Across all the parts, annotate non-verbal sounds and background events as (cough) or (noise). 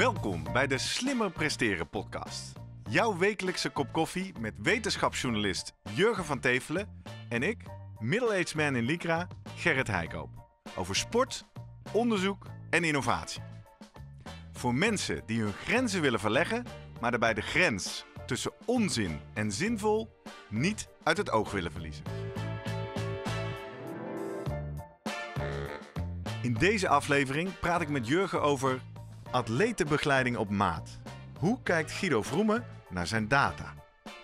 Welkom bij de Slimmer Presteren podcast. Jouw wekelijkse kop koffie met wetenschapsjournalist Jurgen van Tevelen en ik, middle-aged man in Lycra, Gerrit Heikoop. Over sport, onderzoek en innovatie. Voor mensen die hun grenzen willen verleggen, maar daarbij de grens tussen onzin en zinvol niet uit het oog willen verliezen. In deze aflevering praat ik met Jurgen over atletenbegeleiding op maat. Hoe kijkt Guido Vroemen naar zijn data?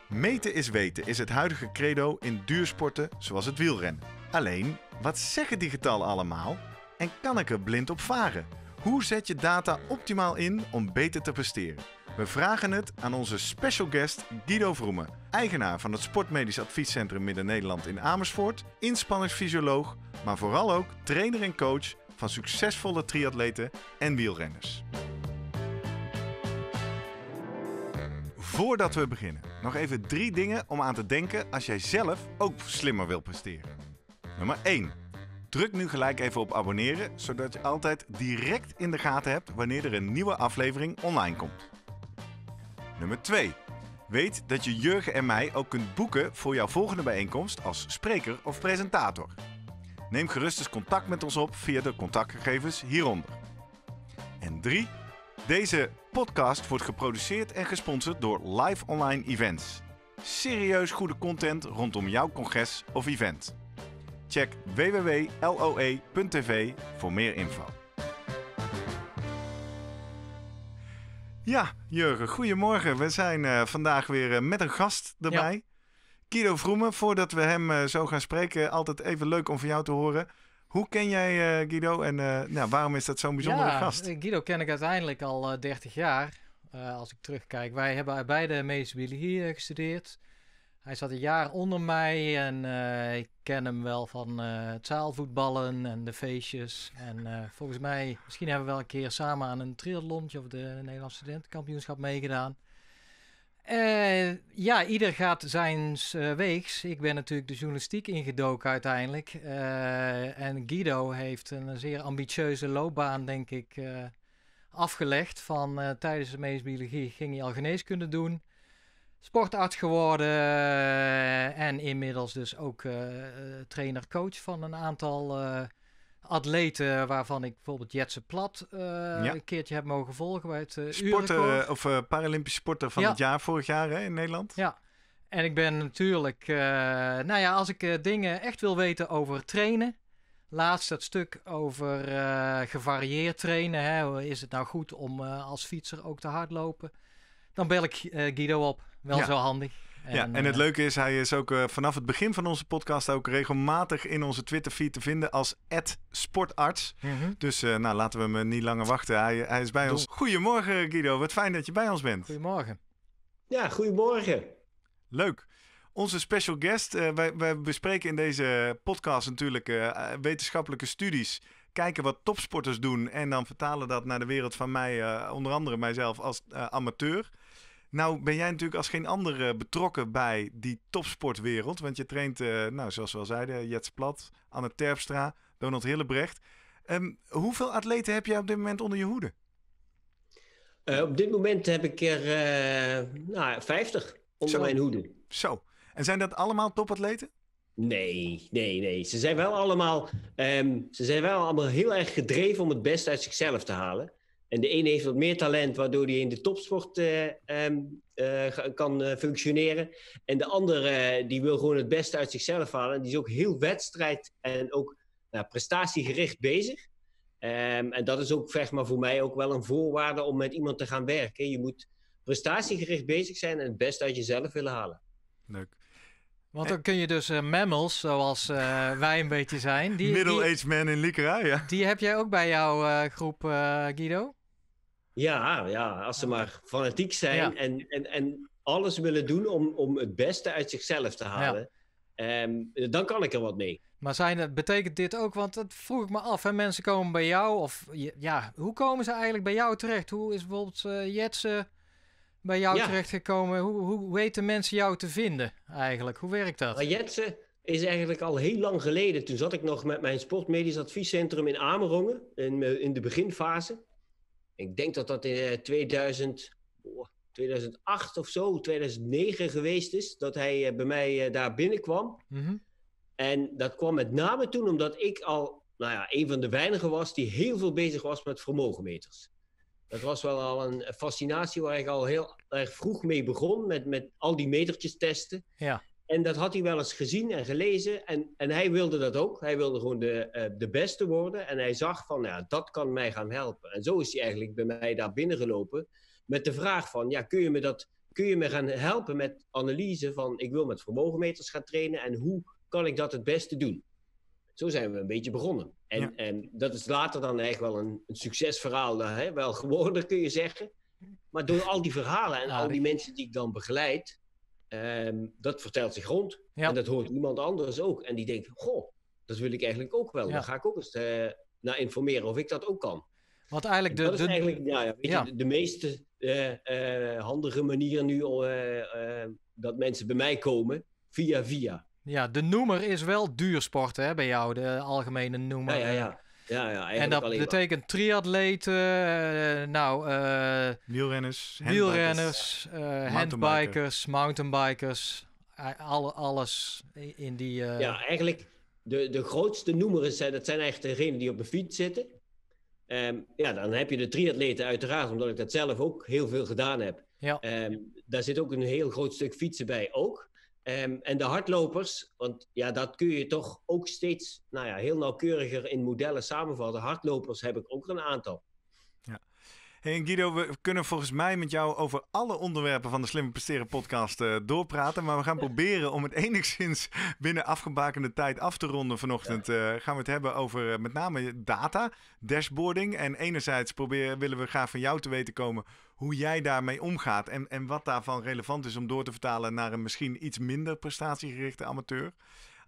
Meten is weten is het huidige credo in duursporten zoals het wielrennen. Alleen, wat zeggen die getallen allemaal en kan ik er blind op varen? Hoe zet je data optimaal in om beter te presteren? We vragen het aan onze special guest Guido Vroemen, eigenaar van het Sportmedisch Adviescentrum Midden-Nederland in Amersfoort, inspanningsfysioloog, maar vooral ook trainer en coach van succesvolle triatleten en wielrenners. Voordat we beginnen, nog even drie dingen om aan te denken als jij zelf ook slimmer wil presteren. Nummer 1. Druk nu gelijk even op abonneren, zodat je altijd direct in de gaten hebt wanneer er een nieuwe aflevering online komt. Nummer 2. Weet dat je Jurgen en mij ook kunt boeken voor jouw volgende bijeenkomst als spreker of presentator. Neem gerust eens contact met ons op via de contactgegevens hieronder. En 3. Deze podcast wordt geproduceerd en gesponsord door Live Online Events. Serieus goede content rondom jouw congres of event. Check www.loe.tv voor meer info. Ja, Jurgen, goedemorgen. We zijn uh, vandaag weer uh, met een gast erbij. Guido Vroemen, voordat we hem uh, zo gaan spreken, altijd even leuk om van jou te horen. Hoe ken jij uh, Guido en uh, nou, waarom is dat zo'n bijzondere ja, gast? Guido ken ik uiteindelijk al 30 jaar, als ik terugkijk. Wij hebben beide medische biologie gestudeerd. Hij zat een jaar onder mij en ik ken hem wel van het zaalvoetballen en de feestjes. En volgens mij, misschien hebben we wel een keer samen aan een triathlontje of de Nederlandse studentenkampioenschap meegedaan. Uh, ja, ieder gaat zijn uh, weegs. Ik ben natuurlijk de journalistiek ingedoken uiteindelijk. Uh, en Guido heeft een zeer ambitieuze loopbaan, denk ik, afgelegd. Van tijdens de medische biologie ging hij al geneeskunde doen. Sportarts geworden en inmiddels dus ook trainer-coach van een aantal atleten waarvan ik bijvoorbeeld Jetse Plat uh, ja. een keertje heb mogen volgen bij het uh, Sporten of uh, Paralympische sporter van ja. het jaar vorig jaar hè, in Nederland. Ja, en ik ben natuurlijk, nou ja, als ik dingen echt wil weten over trainen, laatst dat stuk over gevarieerd trainen, hè, is het nou goed om als fietser ook te hardlopen, dan bel ik Guido op, wel ja. zo handig. En, ja, en het uh, leuke is, hij is ook uh, vanaf het begin van onze podcast ook regelmatig in onze Twitter-feed te vinden als sportarts. Mm -hmm. Dus uh, nou, laten we hem niet langer wachten. Hij, hij is bij Doe. ons. Goedemorgen Guido, wat fijn dat je bij ons bent. Goedemorgen. Ja, goedemorgen. Leuk. Onze special guest, wij, wij, bespreken in deze podcast natuurlijk wetenschappelijke studies kijken wat topsporters doen en dan vertalen dat naar de wereld van mij, uh, onder andere mijzelf als uh, amateur. Nou ben jij natuurlijk als geen andere betrokken bij die topsportwereld. Want je traint, uh, nou, zoals we al zeiden, Jets Plat, Anne Terpstra, Donald Hillebrecht. Um, hoeveel atleten heb jij op dit moment onder je hoede? Uh, op dit moment heb ik er uh, nou, 50 onder Zo. mijn hoede. Zo. En zijn dat allemaal topatleten? Nee, nee, nee. Ze zijn wel allemaal, um, ze zijn wel allemaal heel erg gedreven om het beste uit zichzelf te halen. En de ene heeft wat meer talent, waardoor hij in de topsport uh, um, uh, kan uh, functioneren. En de andere, die wil gewoon het beste uit zichzelf halen. En die is ook heel wedstrijd en ook nou, prestatiegericht bezig. Um, en dat is ook zeg maar, voor mij ook wel een voorwaarde om met iemand te gaan werken. Je moet prestatiegericht bezig zijn en het beste uit jezelf willen halen. Leuk. Want dan kun je dus uh, mammals, zoals uh, wij een beetje zijn. Die, Middle-aged man in Lycra, ja. Die heb jij ook bij jouw uh, groep, Guido? Ja, ja, als ze maar fanatiek zijn ja. en, en, en alles willen doen om, om het beste uit zichzelf te halen. Ja. Um, dan kan ik er wat mee. Maar zijn, betekent dit ook, want dat vroeg ik me af, hè? mensen komen bij jou, of ja, hoe komen ze eigenlijk bij jou terecht? Hoe is bijvoorbeeld uh, Jetse bij jou ja. terechtgekomen? Hoe, hoe weten mensen jou te vinden eigenlijk? Hoe werkt dat? Maar Jetse is eigenlijk al heel lang geleden. Toen zat ik nog met mijn sportmedisch adviescentrum in Amerongen, in, in de beginfase. ik denk dat dat in 2000, oh, 2008 of zo, 2009 geweest is, dat hij bij mij daar binnenkwam. Mhm. En dat kwam met name toen omdat ik al nou ja, een van de weinigen was die heel veel bezig was met vermogenmeters. Dat was wel al een fascinatie waar ik al heel erg vroeg mee begon, met, met al die metertjes testen. Ja. En dat had hij wel eens gezien en gelezen. En, en hij wilde dat ook. Hij wilde gewoon de, eh, de beste worden. En hij zag van, ja, dat kan mij gaan helpen. En zo is hij eigenlijk bij mij daar binnengelopen. Met de vraag van, ja, kun je me, dat, kun je me gaan helpen met analyse van... ik wil met vermogenmeters gaan trainen en hoe kan ik dat het beste doen? Zo zijn we een beetje begonnen. En, en dat is later dan eigenlijk wel een, een succesverhaal hè, wel geworden, kun je zeggen. Maar door al die verhalen en al die mensen die ik dan begeleid, um, dat vertelt zich rond. En dat hoort iemand anders ook. En die denkt, goh, dat wil ik eigenlijk ook wel. Ja. Dan ga ik ook eens uh, naar informeren of ik dat ook kan. Wat eigenlijk de, dat is de, eigenlijk ja, ja, weet Je, de, de meest uh, uh, handige manier nu dat mensen bij mij komen, via via. Ja, de noemer is wel duursport hè, bij jou, de algemene noemer. Ja, ja, ja. ja, ja en dat betekent triatleten, uh, nou... Uh, wielrenners, wielrenners, uh, handbikers, mountainbikers, alle, alles in die... Ja, eigenlijk de, de grootste noemers, dat zijn eigenlijk degenen die op de fiets zitten. Um, ja, dan heb je de triatleten uiteraard, omdat ik dat zelf ook heel veel gedaan heb. Ja. Um, daar zit ook een heel groot stuk fietsen bij ook. Um, en de hardlopers, want ja, dat kun je toch ook steeds nou ja, heel nauwkeuriger in modellen samenvatten. Hardlopers heb ik ook een aantal. Hey Guido, we kunnen volgens mij met jou over alle onderwerpen van de Slimme Presteren podcast uh, doorpraten. Maar we gaan proberen om het (laughs) enigszins binnen afgebakende tijd af te ronden vanochtend. Uh, gaan we het hebben over uh, met name data, dashboarding. En enerzijds proberen, willen we graag van jou te weten komen hoe jij daarmee omgaat. En, en wat daarvan relevant is om door te vertalen naar een misschien iets minder prestatiegerichte amateur.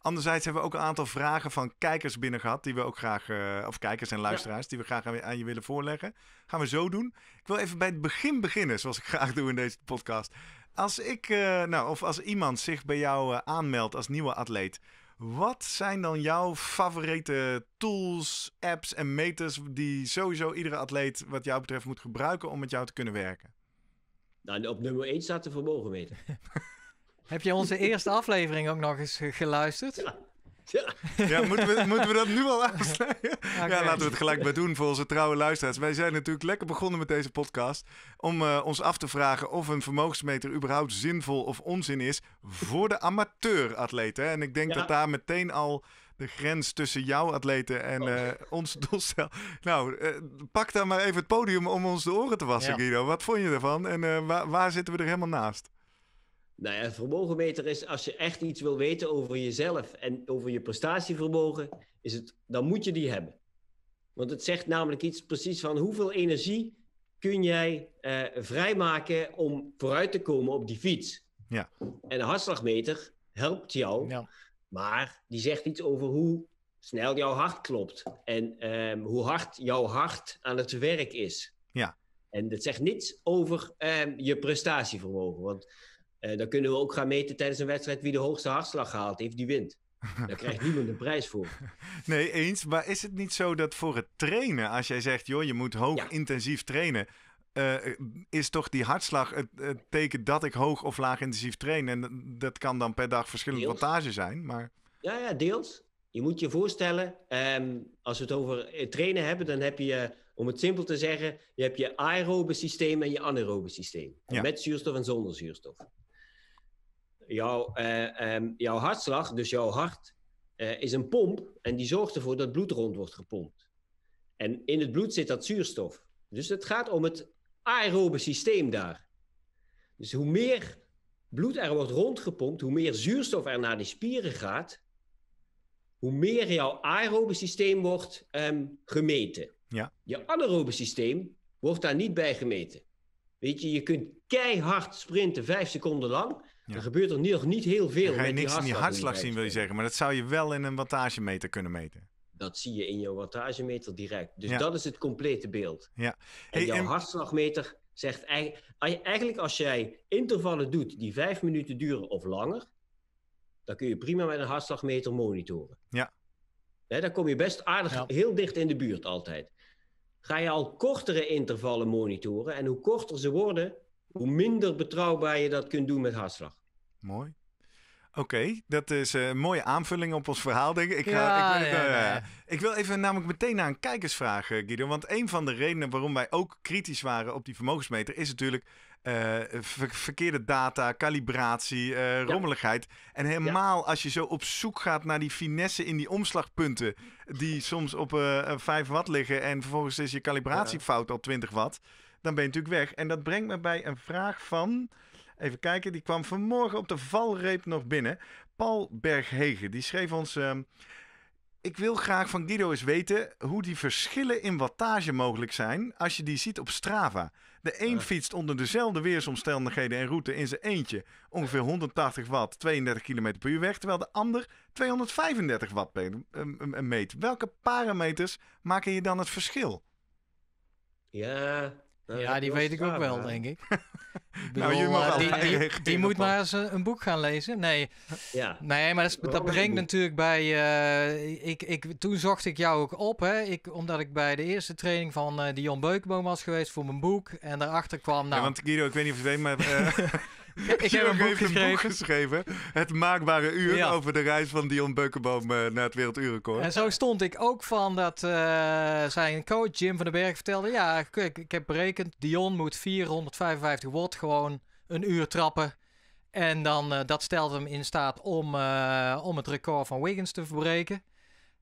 Anderzijds hebben we ook een aantal vragen van kijkers binnen gehad, die we ook graag, uh, of kijkers en luisteraars, die we graag aan, je willen voorleggen. Gaan we zo doen. Ik wil even bij het begin beginnen, zoals ik (laughs) graag doe in deze podcast. Als ik, uh, nou, of als iemand zich bij jou uh, aanmeldt als nieuwe atleet, wat zijn dan jouw favoriete tools, apps en meters die sowieso iedere atleet wat jou betreft moet gebruiken om met jou te kunnen werken? Nou, op nummer 1 staat de vermogenmeter. (laughs) Heb je onze eerste aflevering ook nog eens geluisterd? Ja. Ja, ja moeten, we, moeten we dat nu al? Okay. Ja, laten we het gelijk bij doen voor onze trouwe luisteraars. Wij zijn natuurlijk lekker begonnen met deze podcast om uh, ons af te vragen of een vermogensmeter überhaupt zinvol of onzin is voor de amateuratleten. En ik denk ja. dat daar meteen al de grens tussen jouw atleten en uh, ons doelstel. Nou, uh, pak dan maar even het podium om ons de oren te wassen, ja. Guido. Wat vond je ervan en waar, waar zitten we er helemaal naast? Nou ja, vermogenmeter is als je echt iets wil weten over jezelf en over je prestatievermogen, is het, dan moet je die hebben. Want het zegt namelijk iets precies van hoeveel energie kun jij uh, vrijmaken om vooruit te komen op die fiets. Ja. En een hartslagmeter helpt jou, ja. maar die zegt iets over hoe snel jouw hart klopt en um, hoe hard jouw hart aan het werk is. Ja. En dat zegt niets over um, je prestatievermogen. Want uh, dan kunnen we ook gaan meten tijdens een wedstrijd wie de hoogste hartslag gehaald heeft, die wint. Daar (laughs) krijgt niemand een prijs voor. Nee, eens. Maar is het niet zo dat voor het trainen, als jij zegt, joh, je moet hoog ja. intensief trainen, uh, is toch die hartslag het, het, teken dat ik hoog of laag intensief train? En dat kan dan per dag verschillende deels. wattage zijn, maar... Ja, ja, deels. Je moet je voorstellen, um, als we het over trainen hebben, dan heb je, om het simpel te zeggen, je hebt je aerobe systeem en je anaerobe systeem. Ja. Met zuurstof en zonder zuurstof jouw, uh, um, jouw hartslag, dus jouw hart, uh, is een pomp en die zorgt ervoor dat bloed rond wordt gepompt. En in het bloed zit dat zuurstof. Dus het gaat om het aerobe systeem daar. Dus hoe meer bloed er wordt rondgepompt, hoe meer zuurstof er naar die spieren gaat, hoe meer jouw aerobe systeem wordt um, gemeten. Ja. Je anaerobe systeem wordt daar niet bij gemeten. Weet je, je kunt keihard sprinten vijf seconden lang. Ja. Er gebeurt er nog niet heel veel. Dan ga je niks in die hartslag zien, wil je zeggen. Maar dat zou je wel in een wattagemeter kunnen meten. Dat zie je in je wattagemeter direct. Dus ja. dat is het complete beeld. Ja. Hey, en jouw en... hartslagmeter zegt eigenlijk als jij intervallen doet die vijf minuten duren of langer, dan kun je prima met een hartslagmeter monitoren. Ja. ja dan kom je best aardig ja. heel dicht in de buurt altijd. ga je al kortere intervallen monitoren. En hoe korter ze worden, hoe minder betrouwbaar je dat kunt doen met hartslag. Mooi. Oké, dat is een mooie aanvulling op ons verhaal, denk ik. Ik, ga, Ja, ik, ja, eh, ja. ik wil even namelijk meteen naar een kijkersvraag, eh, Guido. Want een van de redenen waarom wij ook kritisch waren op die vermogensmeter... is natuurlijk eh, ver- verkeerde data, calibratie, eh, rommeligheid. En helemaal als je zo op zoek gaat naar die finesse in die omslagpunten... die soms op eh 5 watt liggen en vervolgens is je calibratiefout al 20 watt... dan ben je natuurlijk weg. En dat brengt me bij een vraag van... Even kijken, die kwam vanmorgen op de valreep nog binnen. Paul Berghegen, die schreef ons... ehm, ik wil graag van Guido eens weten hoe die verschillen in wattage mogelijk zijn als je die ziet op Strava. De een fietst onder dezelfde weersomstandigheden en route in zijn eentje ongeveer 180 watt, 32 km per uur weg, terwijl de ander 235 watt em, em, meet. Welke parameters maken je dan het verschil? Ja, Ja, die weet ik ook wel, denk ik. (laughs) Nou, eh, die, die, die moet maar eens een, een boek gaan lezen. Nee, Ja, nee maar dat, Waarom brengt natuurlijk bij... eh, ik, ik, toen zocht ik jou ook op, hè, ik, omdat ik bij de eerste training van eh Dion Beukenboom was geweest voor mijn boek. En daarachter kwam... Nou, Ja, want Guido, ik weet niet of je het weet, maar eh, (laughs) ik heb een boek geschreven. geschreven. Het maakbare uur Ja. over de reis van Dion Beukenboom eh, naar het werelduurrecord. En zo stond ik ook van dat eh, zijn coach Jim van den Berg vertelde... Ja, kijk, ik heb berekend, Dion moet 455 watt gewoon een uur trappen. En dan, eh, dat stelde hem in staat om, om het record van Wiggins te verbreken.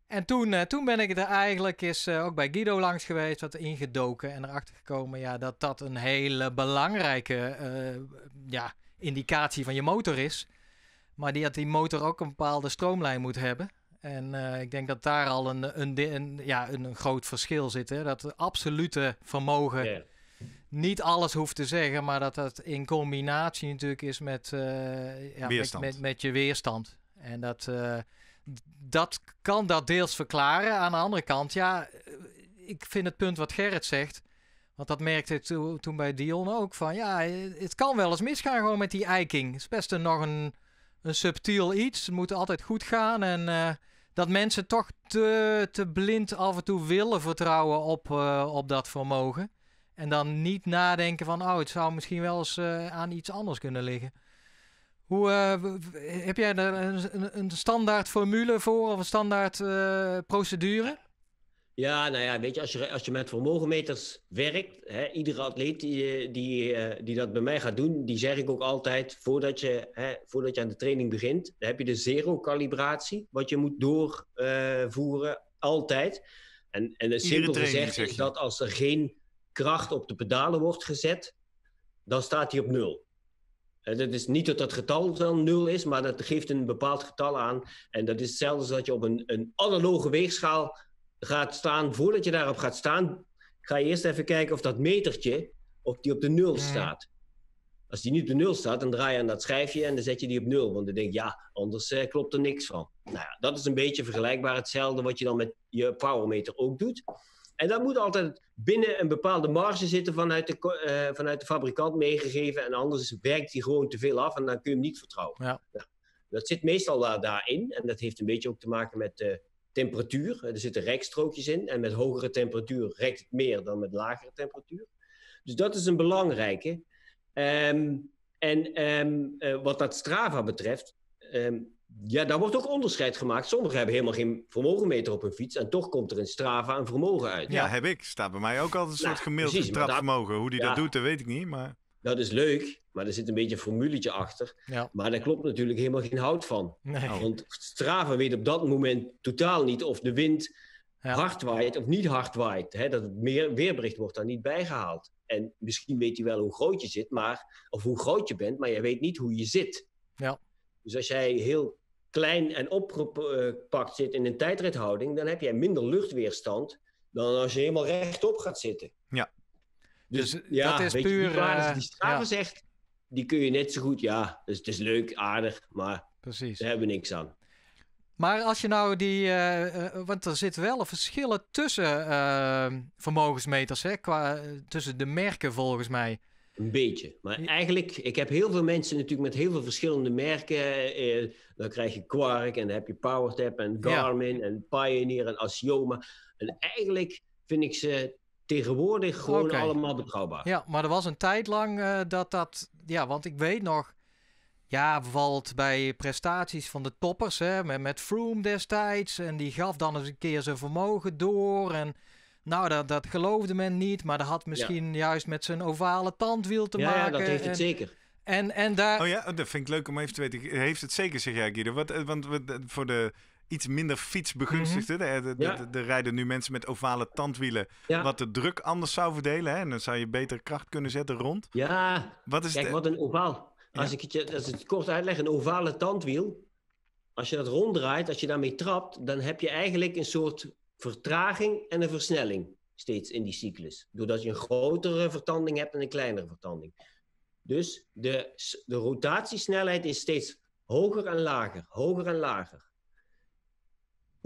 En toen, toen ben ik er eigenlijk eens ook bij Guido langs geweest, wat ingedoken en erachter gekomen ja, dat dat een hele belangrijke ja, indicatie van je motor is. Maar die, dat die motor ook een bepaalde stroomlijn moet hebben. En eh, ik denk dat daar al een, een, ja, een, een groot verschil zit. Hè? Dat het absolute vermogen ja. niet alles hoeft te zeggen, maar dat dat in combinatie natuurlijk is met, eh, ja, met, Weerstand. met, met je weerstand. En dat, eh, dat kan dat deels verklaren. Aan de andere kant, ja, ik vind het punt wat Gerrit zegt. Want dat merkte toen, bij Dion ook van, ja, het kan wel eens misgaan gewoon met die eiking. Het is best een, nog een, subtiel iets. Het moet altijd goed gaan en eh, dat mensen toch te, te blind af en toe willen vertrouwen op, eh, op dat vermogen. En dan niet nadenken van, oh, het zou misschien wel eens eh, aan iets anders kunnen liggen. Hoe, heb jij daar een, een, standaard formule voor of een standaard procedure? Ja, nou ja, weet je, als je, als je met vermogenmeters werkt, hè, iedere atleet die, eh, die, eh, die dat bij mij gaat doen, die zeg ik ook altijd, voordat je, hè, voordat je aan de training begint, dan heb je de zero-calibratie, wat je moet doorvoeren, altijd. En, en simpel gezegd zeg is dat als er geen kracht op de pedalen wordt gezet, dan staat hij op nul. Dat is niet dat dat getal dan nul is, maar dat geeft een bepaald getal aan. En dat is hetzelfde als dat je op een, een analoge weegschaal gaat staan. Voordat je daarop gaat staan, ga je eerst even kijken of dat metertje of die op de nul Mm. staat. Als die niet op de nul staat, dan draai je aan dat schijfje en dan zet je die op nul. Want dan denk je, ja, anders eh, klopt er niks van. Nou ja, dat is een beetje vergelijkbaar hetzelfde wat je dan met je powermeter ook doet. En dat moet altijd binnen een bepaalde marge zitten vanuit de, eh, vanuit de fabrikant meegegeven. En anders werkt die gewoon te veel af en dan kun je hem niet vertrouwen. Ja. Nou, dat zit meestal daar, daarin. En dat heeft een beetje ook te maken met de temperatuur. Er zitten rekstrookjes in. En met hogere temperatuur rekt het meer dan met lagere temperatuur. Dus dat is een belangrijke. Ehm, en ehm, eh, wat dat Strava betreft, ehm, ja, daar wordt ook onderscheid gemaakt. Sommigen hebben helemaal geen vermogenmeter op hun fiets en toch komt er in Strava een vermogen uit. Ja, heb ik. Staat bij mij ook altijd een Nou, soort gemiddeld precies, trapvermogen. Hoe die ja. dat doet, dat weet ik niet. Maar Dat is leuk, maar er zit een beetje een formuletje achter. Ja. Maar daar klopt natuurlijk helemaal geen hout van. Nee. Oh. Want Strava weet op dat moment totaal niet of de wind Ja. hard waait of niet hard waait. Hè? Dat het meer, weerbericht wordt daar niet bijgehaald. En misschien weet hij wel hoe groot je zit, maar, of hoe groot je bent, maar je weet niet hoe je zit. Ja. Dus als jij heel klein en opgepakt zit in een tijdrithouding, dan heb jij minder luchtweerstand dan als je helemaal rechtop gaat zitten. Dus, Dus ja, dat is weet je, die puur, eh, die Strava ja. zegt, die kun je net zo goed, ja, dus het is leuk, aardig, maar Precies. daar hebben we niks aan. Maar als je nou die, eh, eh, want er zitten wel verschillen tussen vermogensmeters, hè, qua, tussen de merken volgens mij. Een beetje. Maar eigenlijk, ik heb heel veel mensen natuurlijk met heel veel verschillende merken. Eh, dan krijg je Quark en dan heb je PowerTap en Ja. Garmin en Pioneer en Asioma. En eigenlijk vind ik ze tegenwoordig gewoon allemaal betrouwbaar. Ja, maar er was een tijd lang eh, dat dat... Ja, want ik weet nog... Ja, bijvoorbeeld bij prestaties van de toppers, hè, met, met Froome destijds. En die gaf dan eens een keer zijn vermogen door. En nou, dat, dat geloofde men niet. Maar dat had misschien juist met zijn ovale tandwiel te Ja, maken. ja, dat heeft het en, zeker. En, en daar... Oh ja, dat vind ik leuk om even te weten. Heeft het zeker, zeg jij Guido? Wat, eh, want we- de- voor de iets minder fietsbegunstigden, hè, de- de- er rijden nu mensen met ovale tandwielen, wat de druk anders zou verdelen. Hè? En dan zou je beter kracht kunnen zetten rond. Ja, Wat is kijk, de- wat een ovaal. Als ik het, je, als ik het kort uitleg, een ovale tandwiel. Als je dat ronddraait, als je daarmee trapt, dan heb je eigenlijk een soort vertraging en een versnelling steeds in die cyclus. Doordat je een grotere vertanding hebt en een kleinere vertanding. Dus de, de rotatiesnelheid is steeds hoger en lager, hoger en lager.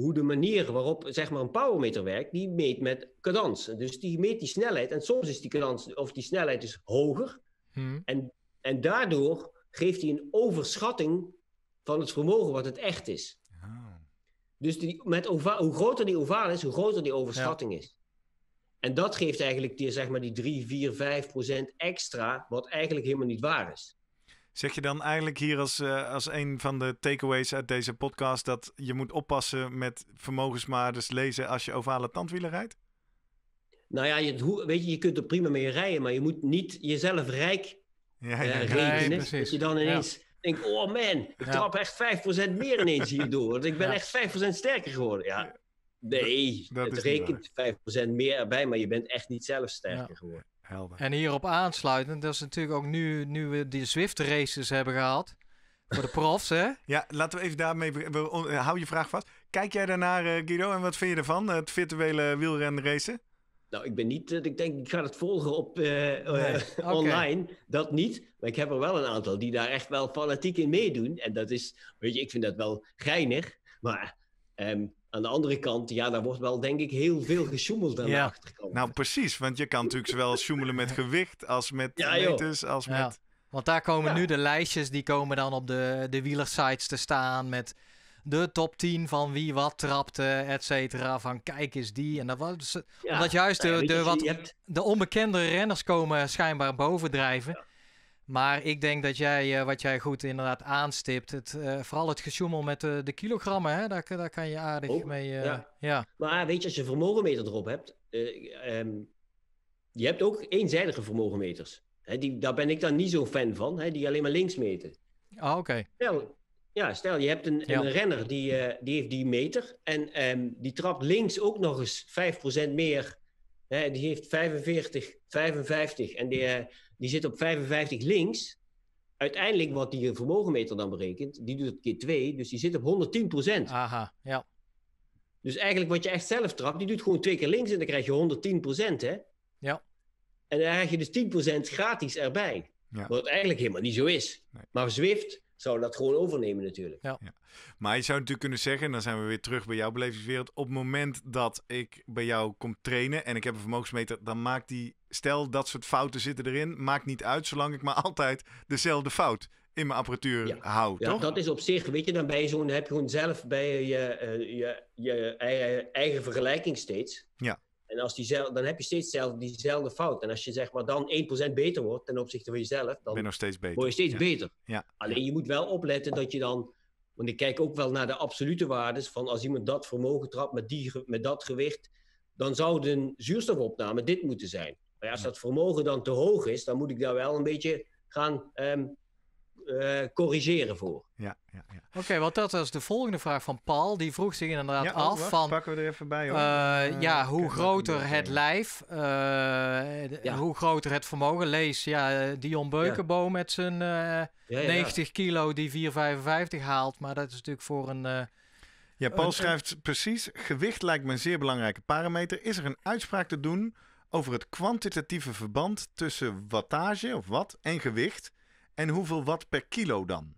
Hoe de manier waarop zeg maar, een powermeter werkt, die meet met cadans. Dus die meet die snelheid. En soms is die cadans of die snelheid dus hoger. Hm, En, en daardoor geeft hij een overschatting van het vermogen wat het echt is. Oh. Dus die, met ova- hoe groter die ovaal is, hoe groter die overschatting is. En dat geeft eigenlijk die, zeg maar, die 3, 4, 5 procent extra, wat eigenlijk helemaal niet waar is. Zeg je dan eigenlijk hier als, eh, als een van de takeaways uit deze podcast dat je moet oppassen met vermogenswaardes lezen als je ovale tandwielen rijdt? Nou ja, je, hoe, weet je, je kunt er prima mee rijden, maar je moet niet jezelf rijk Ja, eh, ja, ja. rekenen. precies. dat je dan ineens denkt, oh man, ik Ja. trap echt 5% meer ineens hierdoor. Want ik ben Ja. echt 5% sterker geworden. Ja, nee, dat het rekent 5% meer erbij, maar je bent echt niet zelf sterker Ja. geworden. Helder. En hierop aansluitend, dat is natuurlijk ook nu, nu we die Zwift races hebben gehad. Voor de profs, hè? (laughs) Ja, laten we even daarmee. be- we- on- Hou je vraag vast. Kijk jij daarnaar, eh, Guido, en wat vind je ervan? Het virtuele wielrenracen? Nou, ik ben niet, eh, ik denk, ik ga het volgen op eh, Nee, (laughs) online. Dat niet. Maar ik heb er wel een aantal die daar echt wel fanatiek in meedoen. En dat is, weet je, ik vind dat wel geinig. Maar ehm, aan de andere kant, ja, daar wordt wel denk ik heel veel gesjoemeld aan Ja. de achterkant. Nou, precies. Want je kan natuurlijk zowel sjoemelen met gewicht als met Ja, meters, als Ja. met. Want daar komen Ja. nu de lijstjes, die komen dan op de, de wielersites te staan met de top 10 van wie wat trapte, et cetera. Van kijk eens die. En dat was, Ja. omdat juist de, de, wat, de onbekende renners komen schijnbaar bovendrijven. Maar ik denk dat jij, eh, wat jij goed inderdaad aanstipt, het, eh, vooral het gesjoemel met de, de kilogrammen, hè, daar, daar kan je aardig Ook, mee. eh, ja. ja. Maar weet je, als je vermogenmeter erop hebt, eh, ehm, je hebt ook eenzijdige vermogenmeters. Hè, die, daar ben ik dan niet zo'n fan van, hè, die alleen maar links meten. Ah, oké. Stel, ja, stel je hebt een, Ja. een renner die, eh, die heeft die meter en ehm, die trapt links ook nog eens 5% meer. Hè, die heeft 45, 55 en die, eh, die zit op 55 links. Uiteindelijk wat die vermogenmeter dan berekent, die doet het keer 2, dus die zit op 110%. Aha, ja. Dus eigenlijk wat je echt zelf trapt, die doet gewoon twee keer links en dan krijg je 110%, hè? Ja. En dan krijg je dus 10% gratis erbij. Ja. Wat eigenlijk helemaal niet zo is. Nee. Maar Zwift zou dat gewoon overnemen natuurlijk. Maar je zou natuurlijk kunnen zeggen, en dan zijn we weer terug bij jouw belevingswereld. Op het moment dat ik bij jou kom trainen en ik heb een vermogensmeter, dan maakt die, stel dat soort fouten zitten erin, maakt niet uit, zolang ik maar (laughs) altijd dezelfde fout in mijn apparatuur Ja. hou, Ja, toch? dat is op zich, weet je, dan ben je zo'n, heb je gewoon zelf bij je, eh, je, je eigen, eigen vergelijking steeds. Ja. En als die dan heb je steeds zelf diezelfde fout. En als je zeg maar dan 1% beter wordt ten opzichte van jezelf, dan ben nog steeds beter. word je steeds Ja. beter. Ja. Alleen je moet wel opletten dat je dan, want ik kijk ook wel naar de absolute waardes van als iemand dat vermogen trapt met, die, met dat gewicht, dan zou de zuurstofopname dit moeten zijn. Maar ja, als dat vermogen dan te hoog is, dan moet ik daar wel een beetje gaan ehm, eh, corrigeren voor. Ja, ja, ja. Oké, want dat was de volgende vraag van Paul. Die vroeg zich inderdaad Ja, oh, af wacht, van... pakken we er even bij hoor. eh, Eh, ja, hoe groter het lijf, eh, Ja. hoe groter het vermogen. Lees, ja, Dion Beukenboom met zijn eh, Ja, ja, 90 kilo die 4,55 haalt. Maar dat is natuurlijk voor een... eh, Ja, Paul schrijft precies: gewicht lijkt me een zeer belangrijke parameter. Is er een uitspraak te doen over het kwantitatieve verband tussen wattage of watt en gewicht? En hoeveel watt per kilo dan?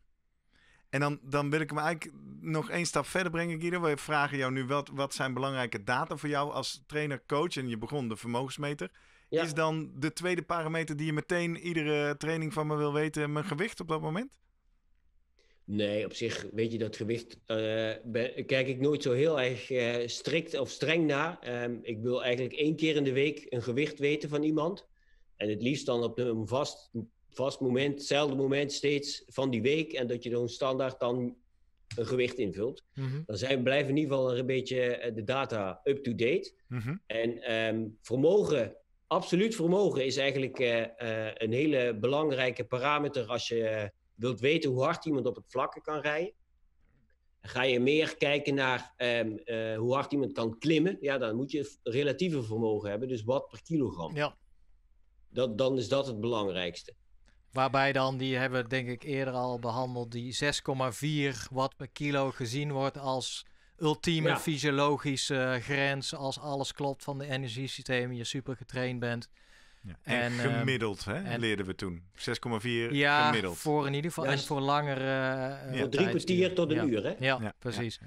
En dan, dan wil ik hem eigenlijk nog één stap verder brengen, Guido. We vragen jou nu wat, wat zijn belangrijke data voor jou als trainer, coach. En je begon de vermogensmeter. Ja. Is dan de tweede parameter die je meteen iedere training van me wil weten, mijn gewicht op dat moment? Nee, op zich weet je dat gewicht. ben- kijk ik nooit zo heel erg eh, strikt of streng naar. Ehm, ik wil eigenlijk één keer in de week een gewicht weten van iemand. En het liefst dan op een vast, vast moment, hetzelfde moment steeds van die week. En dat je dan standaard dan een gewicht invult. Mhm. Dan zijn, blijven in ieder geval een beetje eh, de data up-to-date. Mhm. En ehm, vermogen, absoluut vermogen, is eigenlijk eh, eh, een hele belangrijke parameter als je wilt weten hoe hard iemand op het vlakke kan rijden. Ga je meer kijken naar ehm, eh, hoe hard iemand kan klimmen, ja, dan moet je relatieve vermogen hebben, dus watt per kilogram. Ja. Dat, dan is dat het belangrijkste. Waarbij dan, die hebben we denk ik eerder al behandeld, die 6,4 watt per kilo gezien wordt als ultieme Ja. fysiologische grens. Als alles klopt van de energiesystemen, je super getraind bent. Ja. En, En, ehm, gemiddeld, hè, en- leerden we toen. 6,4 Ja, gemiddeld. voor in ieder geval. Ja, en voor langere eh, Ja. Voor drie kwartier tijdsduur. tot een ja. uur, hè? Ja, Ja, precies.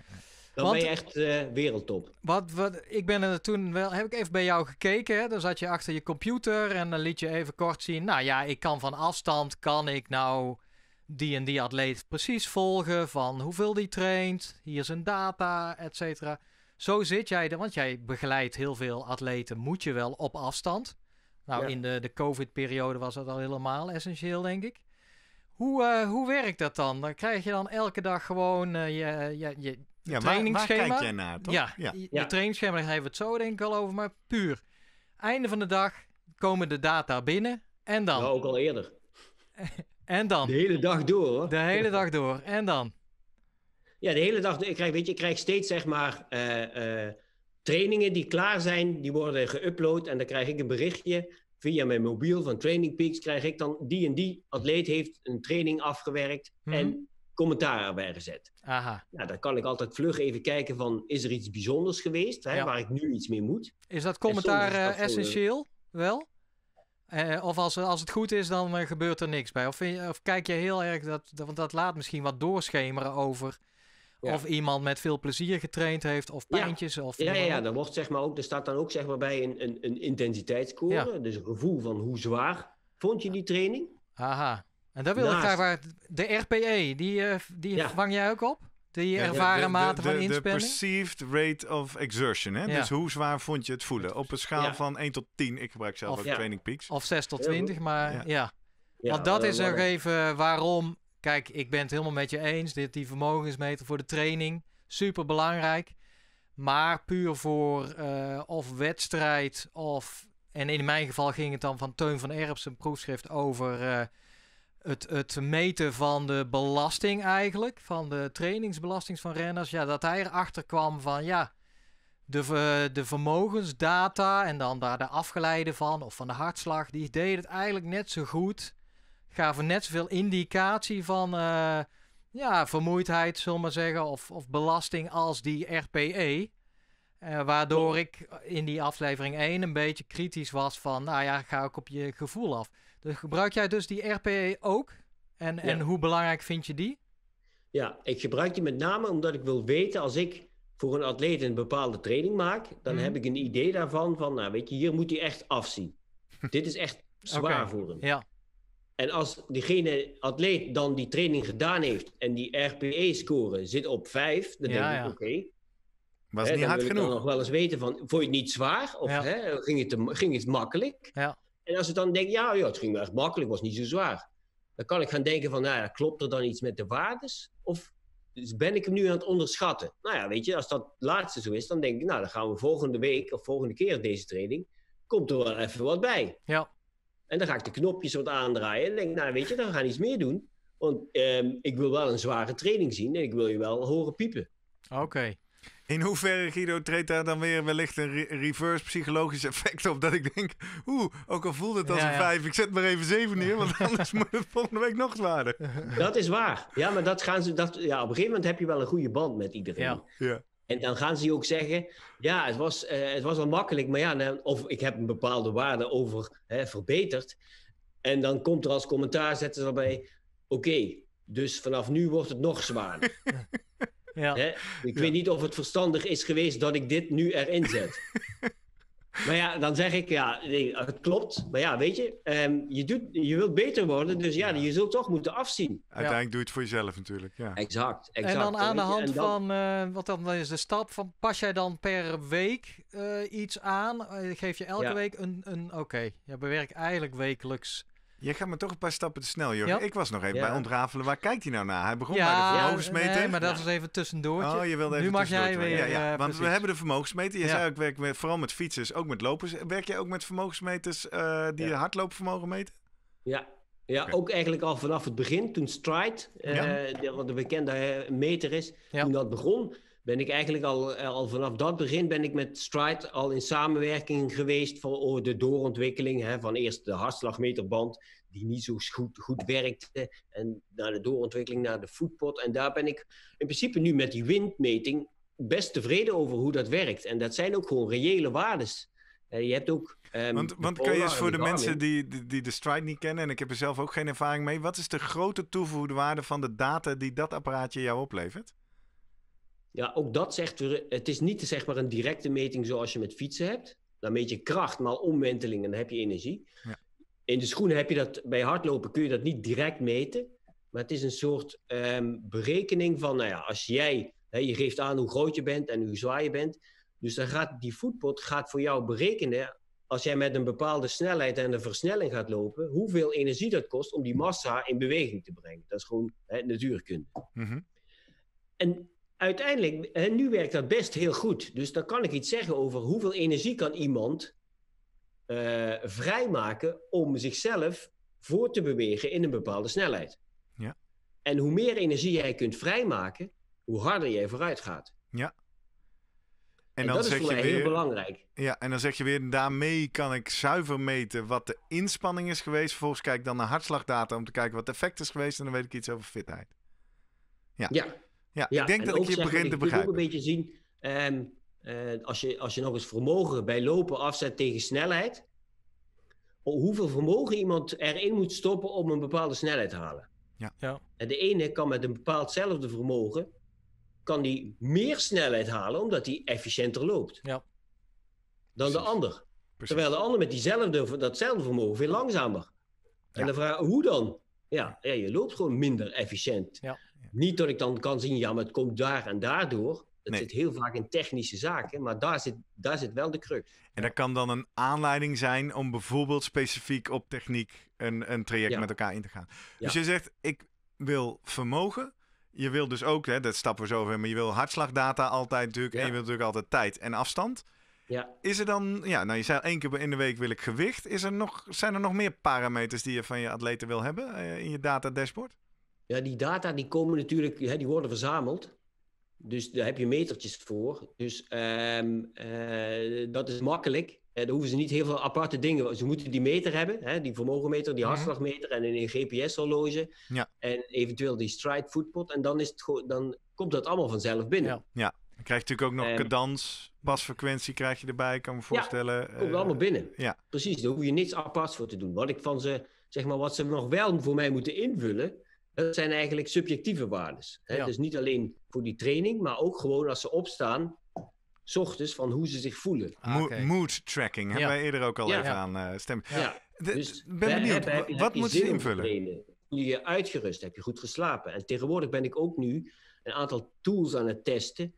Dan Want- ben je echt eh, wereldtop. Wat, wat, ik ben er toen wel, heb ik even bij jou gekeken. Hè? Dan zat je achter je computer en dan liet je even kort zien. Nou ja, ik kan van afstand, kan ik nou die en die atleet precies volgen van hoeveel die traint. Hier zijn data, et cetera. Zo zit jij er, want jij begeleidt heel veel atleten, moet je wel op afstand. Nou, Ja. in de, de COVID-periode was dat al helemaal essentieel, denk ik. Hoe, eh, hoe werkt dat dan? Dan krijg je dan elke dag gewoon eh, je, je, je, Ja, waar, kijk jij naar, toch? ja, ja. je, je trainingsschema, daar hebben we het zo denk ik al over. Maar puur, einde van de dag komen de data binnen. En dan? Nou, ook al eerder. (laughs) En dan? De hele dag door, hoor. De hele dag door. En dan? Ja, de hele dag. Ik krijg, weet je, ik krijg steeds zeg maar eh, eh, trainingen die klaar zijn, die worden geüpload en dan krijg ik een berichtje via mijn mobiel van Training Peaks. Krijg ik dan die en die atleet heeft een training afgewerkt Mhm. en commentaar erbij gezet. Aha. Nou, dan kan ik altijd vlug even kijken van is er iets bijzonders geweest hè, Ja. waar ik nu iets mee moet. Is dat commentaar soms is dat eh, voor, essentieel? Wel? Eh, of als, als het goed is, dan eh, gebeurt er niks bij. Of, je- of kijk je heel erg, dat, want dat laat misschien wat doorschemeren over Ja. of iemand met veel plezier getraind heeft, of Ja. pijntjes. Of Ja, noem ja, ja, op. dan wordt, zeg maar ook, er staat dan ook zeg maar, bij een, een, een intensiteitsscore. Dus een gevoel van hoe zwaar vond je die training. Aha. En daar wil ik graag waar. De RPE, die, eh, die Ja. vang jij ook op? Die Ja, ervaren de- de- mate de- van de, inspanning? perceived rate of exertion. Hè? Ja. Dus hoe zwaar vond je het voelen? Op een schaal Ja. van 1 tot 10. Ik gebruik zelf Of- ook Ja. Training Peaks. Of 6 tot Heel goed. 20, maar Ja. ja. Ja, Want dat eh, is nog dan- even waarom. Kijk, ik ben het helemaal met je eens. Dit, die vermogensmeter voor de training, super belangrijk. Maar puur voor eh, of wedstrijd of. En in mijn geval ging het dan van Teun van Erps een proefschrift over eh, het, het meten van de belasting eigenlijk. Van de trainingsbelasting van renners. Ja, dat hij erachter kwam van ja. De, de vermogensdata en dan daar de afgeleide van, of van de hartslag, die deed het eigenlijk net zo goed gaven net zoveel indicatie van eh, ja, vermoeidheid, zullen we maar zeggen, of, of belasting als die RPE. Eh, waardoor ik in die aflevering 1 een beetje kritisch was van, nou ja, ga ook op je gevoel af. Dus gebruik jij dus die RPE ook? En, en hoe belangrijk vind je die? Ja, ik gebruik die met name omdat ik wil weten als ik voor een atleet een bepaalde training maak, dan Mhm. heb ik een idee daarvan van, nou weet je, hier moet hij echt afzien. (laughs) Dit is echt zwaar voor hem. Ja, En als diegene atleet dan die training gedaan heeft en die RPE-score zit op 5, dan Ja, denk ja. ik, oké, Was hè, niet dan hard wil ik dan genoeg. nog wel eens weten van, vond je het niet zwaar? Of Ja. hè, ging, het te- ging het makkelijk? ja, En als ik dan denk, ja, ja, het ging wel echt makkelijk, was niet zo zwaar. Dan kan ik gaan denken van, nou ja, klopt er dan iets met de waardes? Of dus ben ik hem nu aan het onderschatten? Nou ja, weet je, als dat laatste zo is, dan denk ik, nou, dan gaan we volgende week of volgende keer deze training, komt er wel even wat bij. ja. En dan ga ik de knopjes wat aandraaien en denk ik, nou, weet je, dan gaan we iets meer doen. Want ehm, ik wil wel een zware training zien en ik wil je wel horen piepen. Oké. In hoeverre, Guido, treedt daar dan weer wellicht een re- reverse psychologisch effect op? Dat ik denk, oeh, ook al voelt het als Ja, een ja. 5, ik zet maar even 7 neer, want (laughs) anders moet het volgende week nog zwaarder. Dat is waar. Ja, maar dat gaan ze, dat, ja, op een gegeven moment heb je wel een goede band met iedereen. Ja. Ja. En dan gaan ze je ook zeggen, ja, het was, eh, het was wel makkelijk, maar ja, nou, of ik heb een bepaalde waarde over hè, verbeterd. En dan komt er als commentaar, zetten ze erbij, oké, dus vanaf nu wordt het nog zwaarder. (laughs) Ja. hè? Ik weet niet of het verstandig is geweest dat ik dit nu erin zet. (laughs) Maar ja, dan zeg ik, ja, nee, het klopt. Maar ja, weet je, ehm, je, doet, je wilt beter worden, dus ja, je zult toch moeten afzien. Uiteindelijk doe je het voor jezelf natuurlijk. Ja. Exact, exact. En dan aan de hand dan- van, eh, wat dan is de stap van, pas jij dan per week eh, iets aan? Eh, geef je elke Ja. week een, een oké, je bewerkt eigenlijk wekelijks. Je gaat me toch een paar stappen te snel, Jurgen. Ja. Ik was nog even Ja. bij ontrafelen. Waar kijkt hij nou naar? Hij begon bij de vermogensmeter. nee, maar dat Ja. is even tussendoortje. Oh, je wilde even Nu mag tussendoor jij weer, Ja, ja. eh, Want we hebben de vermogensmeter. Je Ja. zei ook, werk met, vooral met fietsers, ook met lopers. Werk jij ook met vermogensmeters eh, die Ja. je hardloopvermogen meten? Ja, ja ook eigenlijk al vanaf het begin, toen Stride, eh, Ja. de, wat de bekende eh, meter is, Ja. toen dat begon, ben ik eigenlijk al, eh, al vanaf dat begin ben ik met Stride al in samenwerking geweest voor de doorontwikkeling hè, van eerst de hartslagmeterband, die niet zo goed, goed werkte, en naar de doorontwikkeling naar de footpot. En daar ben ik in principe nu met die windmeting best tevreden over hoe dat werkt. En dat zijn ook gewoon reële waardes. Eh, je hebt ook... ehm, Want, want kan je eens en voor de de mensen die, die, die de stride niet kennen, en ik heb er zelf ook geen ervaring mee, wat is de grote toegevoegde waarde van de data die dat apparaatje jou oplevert? Ja, ook dat zegt weer, het is niet zeg maar een directe meting zoals je met fietsen hebt. Dan meet je kracht maal omwenteling en dan heb je energie. Ja. In de schoenen heb je dat, bij hardlopen kun je dat niet direct meten. Maar het is een soort ehm, berekening van, nou ja, als jij, hè, je geeft aan hoe groot je bent en hoe zwaar je bent. Dus dan gaat die voetpot gaat voor jou berekenen, als jij met een bepaalde snelheid en een versnelling gaat lopen, hoeveel energie dat kost om die massa in beweging te brengen. Dat is gewoon hè, natuurkunde. Mhm. En uiteindelijk, hè, nu werkt dat best heel goed. Dus dan kan ik iets zeggen over hoeveel energie kan iemand eh, vrijmaken om zichzelf voor te bewegen in een bepaalde snelheid. Ja. En hoe meer energie jij kunt vrijmaken, hoe harder jij vooruit gaat. En, En, dan dat is zeg voor je mij weer, heel belangrijk. Ja, en dan zeg je weer, daarmee kan ik zuiver meten wat de inspanning is geweest. Vervolgens kijk ik dan naar hartslagdata om te kijken wat het effect is geweest. En dan weet ik iets over fitheid. Ja, Ja, ja ik denk en dat ik je zeg maar, begin te je kunt ook begrijpen. een beetje zien, ehm, eh, als, je, als je nog eens vermogen bij lopen afzet tegen snelheid, hoeveel vermogen iemand erin moet stoppen om een bepaalde snelheid te halen. Ja. Ja. En de ene kan met een bepaaldzelfde vermogen, kan die meer snelheid halen, omdat hij efficiënter loopt. Ja. Dan de ander. Precies. Terwijl de ander met diezelfde, datzelfde vermogen veel langzamer. En Ja. dan vraag hoe dan? Ja, ja, je loopt gewoon minder efficiënt. Ja. Niet dat ik dan kan zien, ja, maar het komt daar en daardoor. Het Nee. zit heel vaak in technische zaken, maar daar zit, daar zit wel de crux. En dat kan dan een aanleiding zijn om bijvoorbeeld specifiek op techniek een, een traject Ja. met elkaar in te gaan. Dus je zegt, ik wil vermogen. Je wil dus ook, hè, dat stappen we zo over, maar je wil hartslagdata altijd natuurlijk. En je wilt natuurlijk altijd tijd en afstand. Ja, Is er dan, ja, nou je zei één keer in de week wil ik gewicht. Is er nog, zijn er nog meer parameters die je van je atleten wil hebben eh, in je data dashboard? Ja die data die komen natuurlijk, hè, die worden verzameld. Dus daar heb je metertjes voor. Dus ehm, eh, dat is makkelijk. Eh, daar hoeven ze niet heel veel aparte dingen. Ze moeten die meter hebben, hè, die vermogenmeter, die Mhm. hartslagmeter en een GPS-horloge. Ja. En eventueel die stride footpot. En dan, is het dan komt dat allemaal vanzelf binnen. Ja. Dan krijg je natuurlijk ook nog Ehm. cadans, pasfrequentie krijg je erbij, kan me voorstellen. Komt Eh, allemaal binnen. ja. Precies, daar hoef je niets aparts voor te doen. Wat ik van ze, zeg maar, wat ze nog wel voor mij moeten invullen, dat zijn eigenlijk subjectieve? Ja. Dus niet alleen voor die training, maar ook gewoon als ze opstaan, s ochtends, van hoe ze zich voelen. Ah. Mood tracking hebben Ja. wij eerder ook al Ja. even aan eh stemmen. Ja. De- Dus ben benieuwd, heb- heb je- wat heb je invullen? Voel je je uitgerust? Heb je goed geslapen? En tegenwoordig ben ik ook nu een aantal tools aan het testen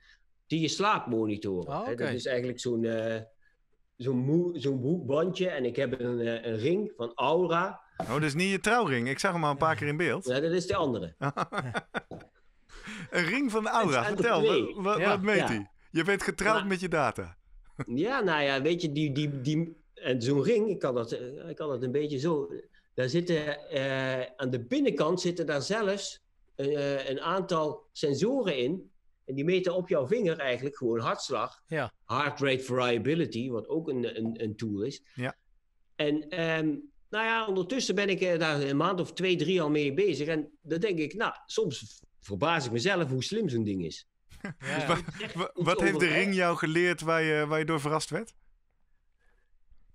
die je slaap monitoren. Oh. Dat is eigenlijk zo'n eh zo'n moe- zo'n hoekbandje en ik heb een, eh, een ring van Aura. Oh, dat is niet je trouwring. Ik zag hem al een paar keer in beeld. Ja, dat is de andere. (laughs) Een ring van de aura. Er Vertel, wat, wat, Ja. wat meet Ja. hij? Je bent getrouwd Maar- met je data. Ja, (laughs) nou ja, weet je, die, die, die, en zo'n ring, ik kan, dat, eh, ik kan dat een beetje zo. Daar zitten, eh, aan de binnenkant zitten daar zelfs eh, een aantal sensoren in. En die meten op jouw vinger eigenlijk gewoon hartslag. Ja. Heart rate variability, wat ook een, een, een tool is. Ja. En ehm, nou ja, ondertussen ben ik eh, daar een maand of twee, drie al mee bezig. En dan denk ik, nou, soms verbaas ik mezelf hoe slim zo'n ding is. (laughs) Ja. iets wat heeft de ring jou geleerd waar je, waar je door verrast werd?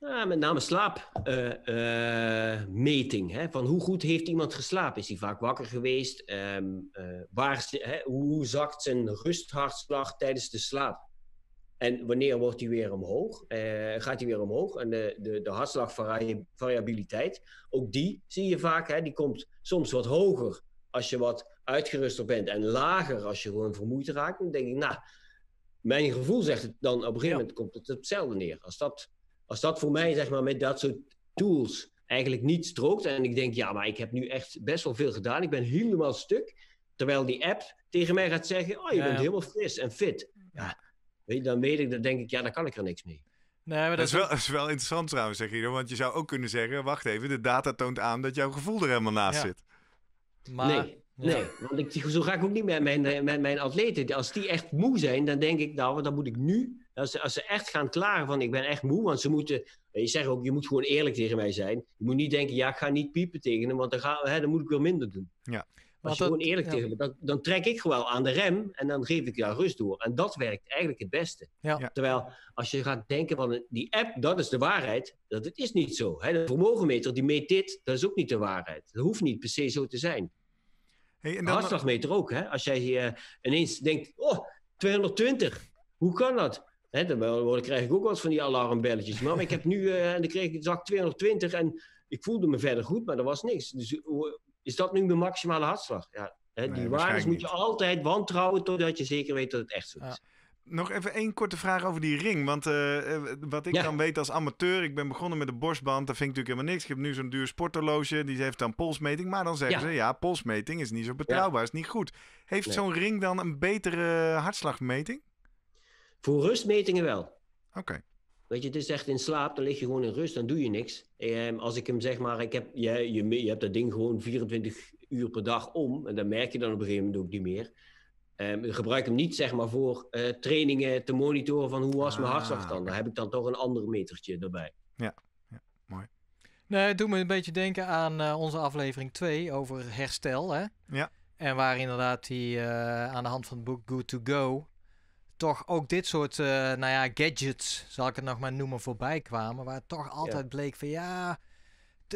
Ja, met name slaapmeting. hè van hoe goed heeft iemand geslapen? Is hij vaak wakker geweest? Ehm, eh, waar, hè, hoe zakt zijn rusthartslag tijdens de slaap? En wanneer wordt die weer omhoog? Eh, gaat die weer omhoog? En de, de, de hartslagvariabiliteit, ook die zie je vaak. Hè? Die komt soms wat hoger als je wat uitgeruster bent en lager als je gewoon vermoeid raakt. Dan denk ik, nou, mijn gevoel zegt het dan op een gegeven moment komt het hetzelfde neer. Als dat, als dat voor mij, zeg maar, met dat soort tools eigenlijk niet strookt. En ik denk, ja, maar ik heb nu echt best wel veel gedaan. Ik ben helemaal stuk. Terwijl die app tegen mij gaat zeggen, oh, je bent helemaal fris en fit. Ja, weet dan weet ik, dan denk ik, ja, dan kan ik er niks mee. Nee, maar dat, is, wel, is wel interessant trouwens, zeg je. Want je zou ook kunnen zeggen, wacht even, de data toont aan dat jouw gevoel er helemaal naast zit. Maar, nee. Nee, want ik, zo ga ik ook niet met mijn, met mijn atleten. Als die echt moe zijn, dan denk ik, nou, dan moet ik nu, als ze, als ze echt gaan klagen van ik ben echt moe, want ze moeten, je zegt ook, je moet gewoon eerlijk tegen mij zijn. Je moet niet denken, ja, ik ga niet piepen tegen hem, want dan, ga, hè, dan moet ik weer minder doen. Ja. Als je gewoon eerlijk tegen me, dan, dan, trek ik gewoon aan de rem en dan geef ik jou rust door. En dat werkt eigenlijk het beste. Ja. Terwijl als je gaat denken van die app, dat is de waarheid, dat het is niet zo. Hè? De vermogenmeter die meet dit, dat is ook niet de waarheid. Dat hoeft niet per se zo te zijn. Hey, en dan... Hartslagmeter ook. Hè? Als jij uh, ineens denkt, oh, 220, hoe kan dat? Hè, dan krijg ik ook wat van die alarmbelletjes. Maar, ik heb nu, uh, en dan kreeg ik, zag 220 en ik voelde me verder goed, maar er was niks. Dus is dat nu mijn maximale hartslag? Ja, hè, die waardes moet je altijd wantrouwen totdat je zeker weet dat het echt zo is. Nog even één korte vraag over die ring. Want uh, wat ik dan weet als amateur, ik ben begonnen met de borstband. Dat vind ik natuurlijk helemaal niks. Ik heb nu zo'n duur sporthorloge, die heeft dan polsmeting. Maar dan zeggen ze, ja, polsmeting is niet zo betrouwbaar, is niet goed. Heeft zo'n ring dan een betere hartslagmeting? Voor rustmetingen wel. Oké. Weet je, het is echt in slaap, dan lig je gewoon in rust, dan doe je niks. Eh, als ik hem zeg maar, ik heb, je, je, je hebt dat ding gewoon 24 uur per dag om. En dan merk je dan op een gegeven moment ook niet meer. Um, gebruik hem niet zeg maar, voor uh, trainingen te monitoren van hoe was mijn ah, hartslag dan. Daar heb ik dan toch een ander metertje erbij. Ja, ja mooi. Nee, het doet me een beetje denken aan uh, onze aflevering 2 over herstel. Hè? Ja. En waar inderdaad die uh, aan de hand van het boek Good to Go toch ook dit soort nou ja, gadgets, zal ik het nog maar noemen, voorbij kwamen. Waar toch altijd bleek van ja,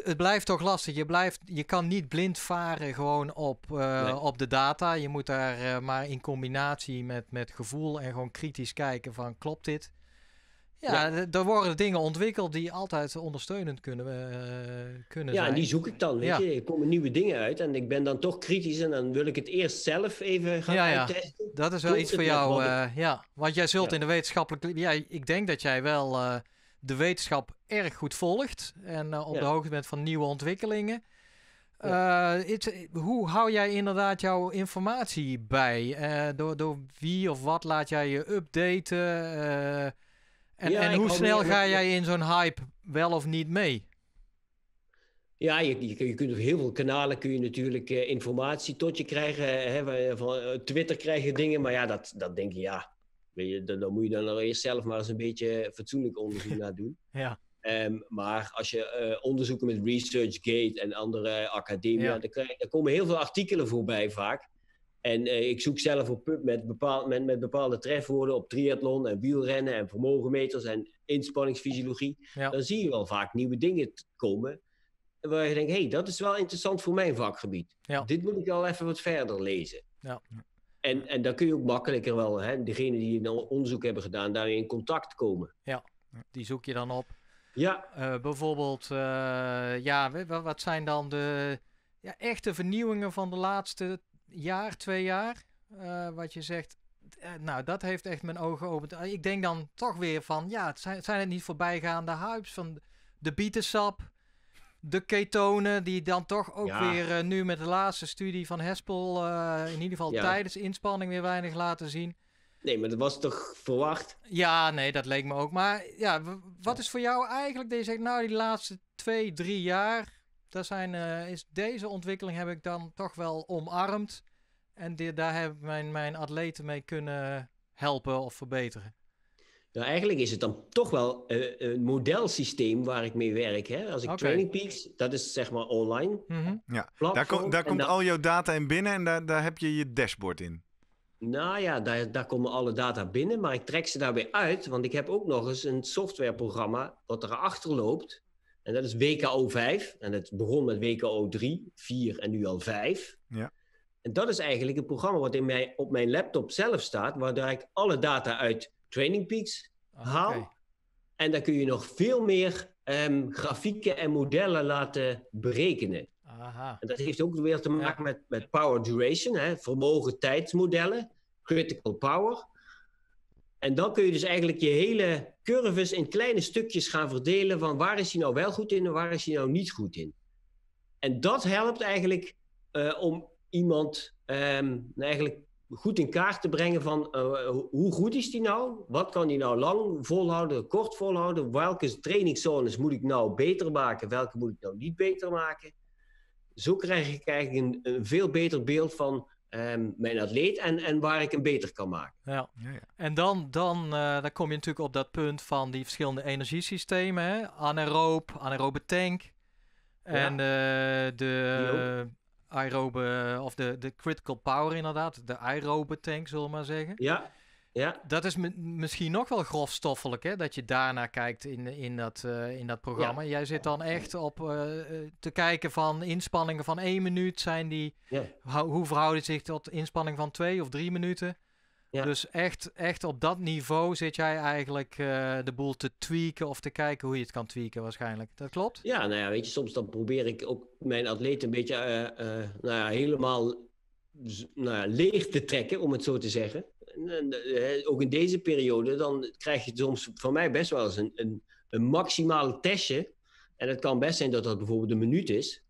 het blijft toch lastig. Je, blijft, je kan niet blind varen gewoon op, uh, op de data. Je moet daar uh, maar in combinatie met, met gevoel en gewoon kritisch kijken van klopt dit? Ja, ja. er worden dingen ontwikkeld die altijd ondersteunend kunnen, uh, kunnen ja, zijn. Ja, die zoek ik dan. Weet ja. je. Er komen nieuwe dingen uit en ik ben dan toch kritisch en dan wil ik het eerst zelf even gaan ja, uittesten. Dat is wel iets voor jou. ja, want jij zult in de wetenschappelijke... Ja, ik denk dat jij wel de wetenschap erg goed volgt en op de hoogte bent van nieuwe ontwikkelingen. Hoe hou jij inderdaad jouw informatie bij? Door, door wie of wat laat jij je updaten? En, en hoe snel ga jij in zo'n hype wel of niet mee? Ja, je, je, je, kunt op heel veel kanalen kun je natuurlijk informatie tot je krijgen. Hè, van Twitter krijg je dingen, maar ja, dat, dat denk je, ja, Weet je, dan, dan, moet je dan eerst zelf maar eens een beetje fatsoenlijk onderzoek (laughs) naar doen. Ja. Um, maar als je uh, onderzoeken met ResearchGate en andere academia, ja. dan, komen heel veel artikelen voorbij vaak. En uh, ik zoek zelf op met, bepaald, met, met bepaalde trefwoorden op triathlon en wielrennen en vermogenmeters en inspanningsfysiologie. Ja. Dan zie je wel vaak nieuwe dingen komen. Waar je denkt, hé, hey, dat is wel interessant voor mijn vakgebied. Ja. Dit moet ik al even wat verder lezen. Ja. En, en dan kun je ook makkelijker wel, hè, degene die een onderzoek hebben gedaan, daarmee in contact komen. Ja, die zoek je dan op. Ja. Uh, bijvoorbeeld, uh, ja, wat zijn dan de ja, echte vernieuwingen van de laatste jaar, twee jaar? Uh, wat je zegt, nou, dat heeft echt mijn ogen geopend. Ik denk dan toch weer van, ja, het zijn, zijn het niet voorbijgaande hypes van de bietensap, de ketonen, die dan toch ook weer nu met de laatste studie van Hespel, in ieder geval tijdens inspanning weer weinig laten zien. Nee, maar dat was toch verwacht? Ja, nee, dat leek me ook. Maar ja, wat is voor jou eigenlijk, dat je zegt, nou, die laatste twee, drie jaar, dat zijn, uh, is deze ontwikkeling heb ik dan toch wel omarmd. En die, daar heb mijn, mijn atleten mee kunnen helpen of verbeteren. Nou, eigenlijk is het dan toch wel uh, een modelsysteem waar ik mee werk. Hè? Als ik okay. Training Peaks, dat is zeg maar online. Mm -hmm. Ja, daar, kom, daar komt al jouw data in binnen en daar, daar heb je je dashboard in. Nou ja, daar, daar komen alle data binnen, maar ik trek ze daarbij uit, want ik heb ook nog eens een softwareprogramma wat erachter loopt. En dat is WKO 5. En het begon met WKO 3, 4 en nu al 5. Ja. En dat is eigenlijk een programma wat in mij, op mijn laptop zelf staat, waar ik alle data uit Training Peaks haal. En dan kun je nog veel meer ehm, grafieken en modellen laten berekenen. Aha. En dat heeft ook weer te maken met, met power duration, hè, vermogen tijdsmodellen, critical power. En dan kun je dus eigenlijk je hele curves in kleine stukjes gaan verdelen van waar is hij nou wel goed in en waar is hij nou niet goed in. En dat helpt eigenlijk eh, om iemand ehm, eigenlijk goed in kaart te brengen van eh, hoe goed is die nou? Wat kan die nou lang volhouden, kort volhouden? Welke trainingszones moet ik nou beter maken? Welke moet ik nou niet beter maken? Zo krijg ik eigenlijk een veel beter beeld van ehm, mijn atleet en, en waar ik hem beter kan maken. Ja. Ja, ja. En dan, dan, eh, dan kom je natuurlijk op dat punt van die verschillende energiesystemen. Hè? Anaeroop, anaerobe tank. En eh, de aerobe, of de, de critical power inderdaad. De aerobe tank, zullen we maar zeggen. Ja, ja. Dat is mi- misschien nog wel grofstoffelijk, hè? Dat je daarnaar kijkt in, in, dat, eh, in dat programma. Jij zit dan echt op eh, eh, te kijken van inspanningen van één minuut. Zijn die, Ja. hoe verhouden zich tot inspanning van twee of drie minuten? Ja. Dus echt, echt op dat niveau zit jij eigenlijk de boel te tweaken of te kijken hoe je het kan tweaken waarschijnlijk. Dat klopt? Ja, nou ja, weet je, soms dan probeer ik ook mijn atleet een beetje nou ja, helemaal nou ja, leeg te trekken, om het zo te zeggen. Eh, ook in deze periode, dan krijg je soms van mij best wel eens een, een, een maximale testje. En het kan best zijn dat dat bijvoorbeeld een minuut is.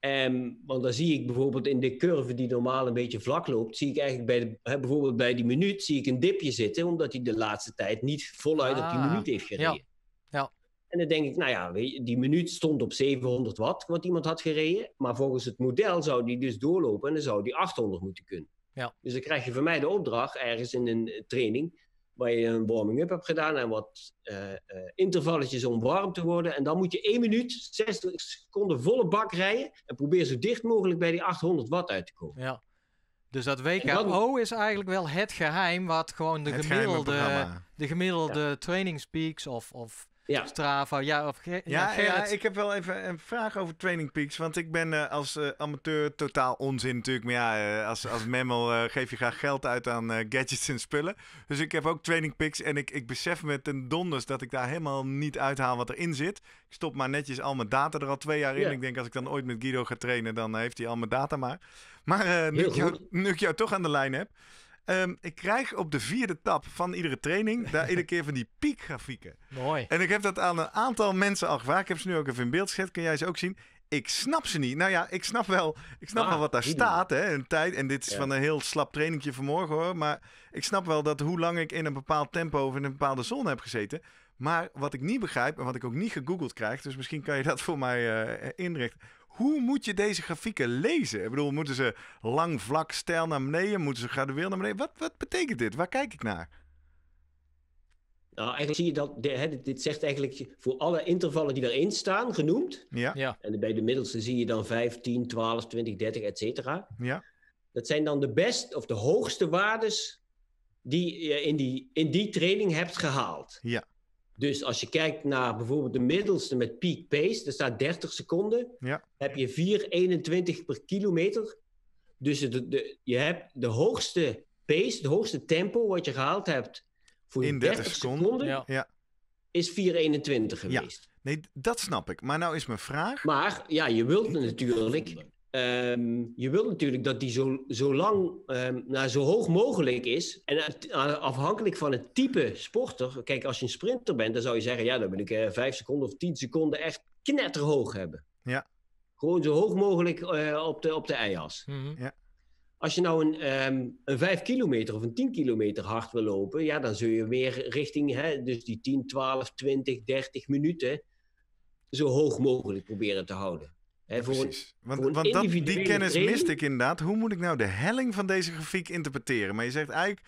Ehm, want dan zie ik bijvoorbeeld in de curve die normaal een beetje vlak loopt, zie ik eigenlijk bij de, hè, bijvoorbeeld bij die minuut zie ik een dipje zitten, omdat hij de laatste tijd niet voluit op die Ah, minuut heeft gereden. ja. En dan denk ik, nou ja, weet je, die minuut stond op 700 watt, wat iemand had gereden. Maar volgens het model zou die dus doorlopen en dan zou die 800 moeten kunnen. Ja. Dus dan krijg je van mij de opdracht ergens in een eh, training, waar je een warming-up hebt gedaan en wat eh, eh, intervalletjes om warm te worden. En dan moet je 1 minuut, 60 seconden volle bak rijden en probeer zo dicht mogelijk bij die 800 watt uit te komen. Ja. Dus dat WKO dan- is eigenlijk wel het geheim wat gewoon de Het gemiddelde, de gemiddelde trainingspeaks of, of Ja, Strava, ja, of Ge- ja, Ja, ik heb wel even een vraag over Training Peaks. Want ik ben eh, als eh, amateur totaal onzin natuurlijk. Maar ja, eh, als, als memmel eh, geef je graag geld uit aan eh, gadgets en spullen. Dus ik heb ook Training Peaks. En ik, ik besef met ten donders dat ik daar helemaal niet uithaal wat erin zit. Ik stop maar netjes al mijn data er al twee jaar in. Ja. Ik denk als ik dan ooit met Guido ga trainen, dan heeft hij al mijn data maar. Maar eh, nu, Heel ik jou, goed. nu ik jou toch aan de lijn heb. Ehm, ik krijg op de vierde tap van iedere training daar iedere keer van die piekgrafieken. (laughs) Mooi. En ik heb dat aan een aantal mensen al gevraagd. Ik heb ze nu ook even in beeld gezet. Kun jij ze ook zien? Ik snap ze niet. Nou ja, ik snap wel, ik snap Ah, wel wat daar staat. Hè, een tijd. En dit is Ja. van een heel slap trainingje vanmorgen hoor. Maar ik snap wel dat hoe lang ik in een bepaald tempo of in een bepaalde zone heb gezeten. Maar wat ik niet begrijp en wat ik ook niet gegoogeld krijg. Dus misschien kan je dat voor mij eh, inrichten. Hoe moet je deze grafieken lezen? Ik bedoel, moeten ze lang, vlak, stijl naar beneden? Moeten ze gradueel naar beneden? Wat, wat betekent dit? Waar kijk ik naar? nou eigenlijk zie je dat, de- hè, dit- zegt eigenlijk voor alle intervallen die erin staan, genoemd. Ja, Ja, En bij de middelste zie je dan 5, 10, 12, 20, 30, et cetera. ja, Dat zijn dan de best of de hoogste waardes die je in die, in die training hebt gehaald. Ja. Dus als je kijkt naar bijvoorbeeld de middelste met peak pace, daar staat 30 seconden, Ja. heb je 4,21 per kilometer. Dus de, de, je hebt de hoogste pace, het hoogste tempo wat je gehaald hebt voor In 30, 30 seconden, seconden. ja. ja. is 4,21 geweest. Nee, dat snap ik. Maar nou is mijn vraag. Maar ja, je wilt natuurlijk, ehm, je wilt natuurlijk dat die zo, zo lang, ehm, nou, zo hoog mogelijk is. En het- afhankelijk van het type sporter. Kijk, als je een sprinter bent, dan zou je zeggen, ja, dan wil ik eh, 5 seconden of 10 seconden echt knetterhoog hebben. Ja. Gewoon zo hoog mogelijk eh, op, de, op de ijas. Mhm. Als je nou een, ehm, een 5 kilometer of een 10 kilometer hard wil lopen, ja, dan zul je meer richting, hè, dus die 10, 12, 20, 30 minuten, zo hoog mogelijk proberen te houden. Precies. Want, dat, die kennis training- miste ik inderdaad. Hoe moet ik nou de helling van deze grafiek interpreteren? Maar je zegt eigenlijk,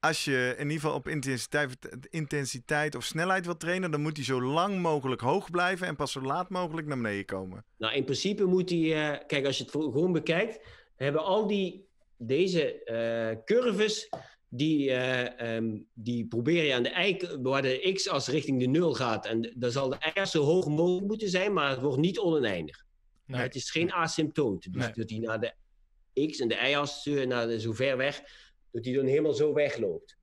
als je in ieder geval op intensiteit, intensiteit of snelheid wilt trainen, dan moet die zo lang mogelijk hoog blijven en pas zo laat mogelijk naar beneden komen. Nou, in principe moet die, eh, kijk, als je het gewoon bekijkt, hebben al die, deze eh, curves, die, eh, ehm, die probeer je aan de y, waar de x als richting de nul gaat. En dan zal de y zo hoog mogelijk moeten zijn, maar het wordt niet oneindig. Nee. Het is geen asymptoot. Dus Nee. dat hij naar de x en de y-as, naar de, zo ver weg, dat hij dan helemaal zo wegloopt.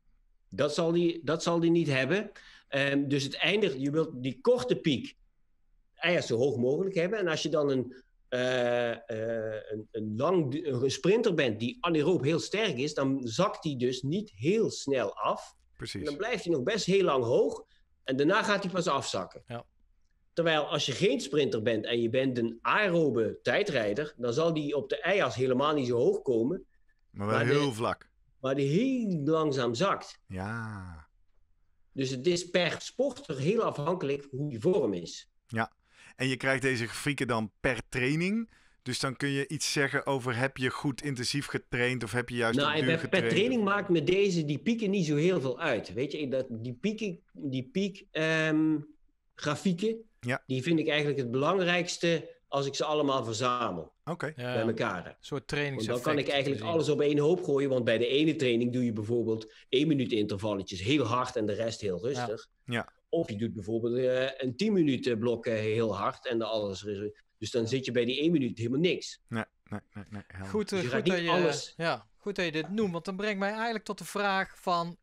Dat zal die, dat zal die niet hebben. Ehm, dus het eindigt, je wilt die korte piek eigenlijk zo hoog mogelijk hebben. En als je dan een, eh, eh, een, een, lang, een sprinter bent die anaeroop heel sterk is, dan zakt die dus niet heel snel af. Precies. En dan blijft hij nog best heel lang hoog. En daarna gaat hij pas afzakken. Ja. Terwijl als je geen sprinter bent en je bent een aerobe tijdrijder, dan zal die op de eijas helemaal niet zo hoog komen, Maar wel heel de- vlak. maar die heel langzaam zakt. Ja. Dus het is per sporter heel afhankelijk hoe die vorm is. En je krijgt deze grafieken dan per training. Dus dan kun je iets zeggen over heb je goed intensief getraind of heb je juist Nou, duur per, per getraind. training maakt me deze, die pieken niet zo heel veel uit. Weet je, dat, die pieken, die piek ehm, grafieken, Ja. die vind ik eigenlijk het belangrijkste als ik ze allemaal verzamel Oké. Ja, bij een elkaar. soort Want dan kan ik eigenlijk alles op één hoop gooien. Want bij de ene training doe je bijvoorbeeld één minuut intervalletjes heel hard en de rest heel rustig. Ja. Of je doet bijvoorbeeld eh, een 10 minuten blok heel hard en de alles rustig. Dus dan zit je bij die één minuut helemaal niks. Nee, nee, nee. nee. Goed, eh, Dus je goed, dat je, alles- ja, goed dat je dit noemt, want dan brengt mij eigenlijk tot de vraag van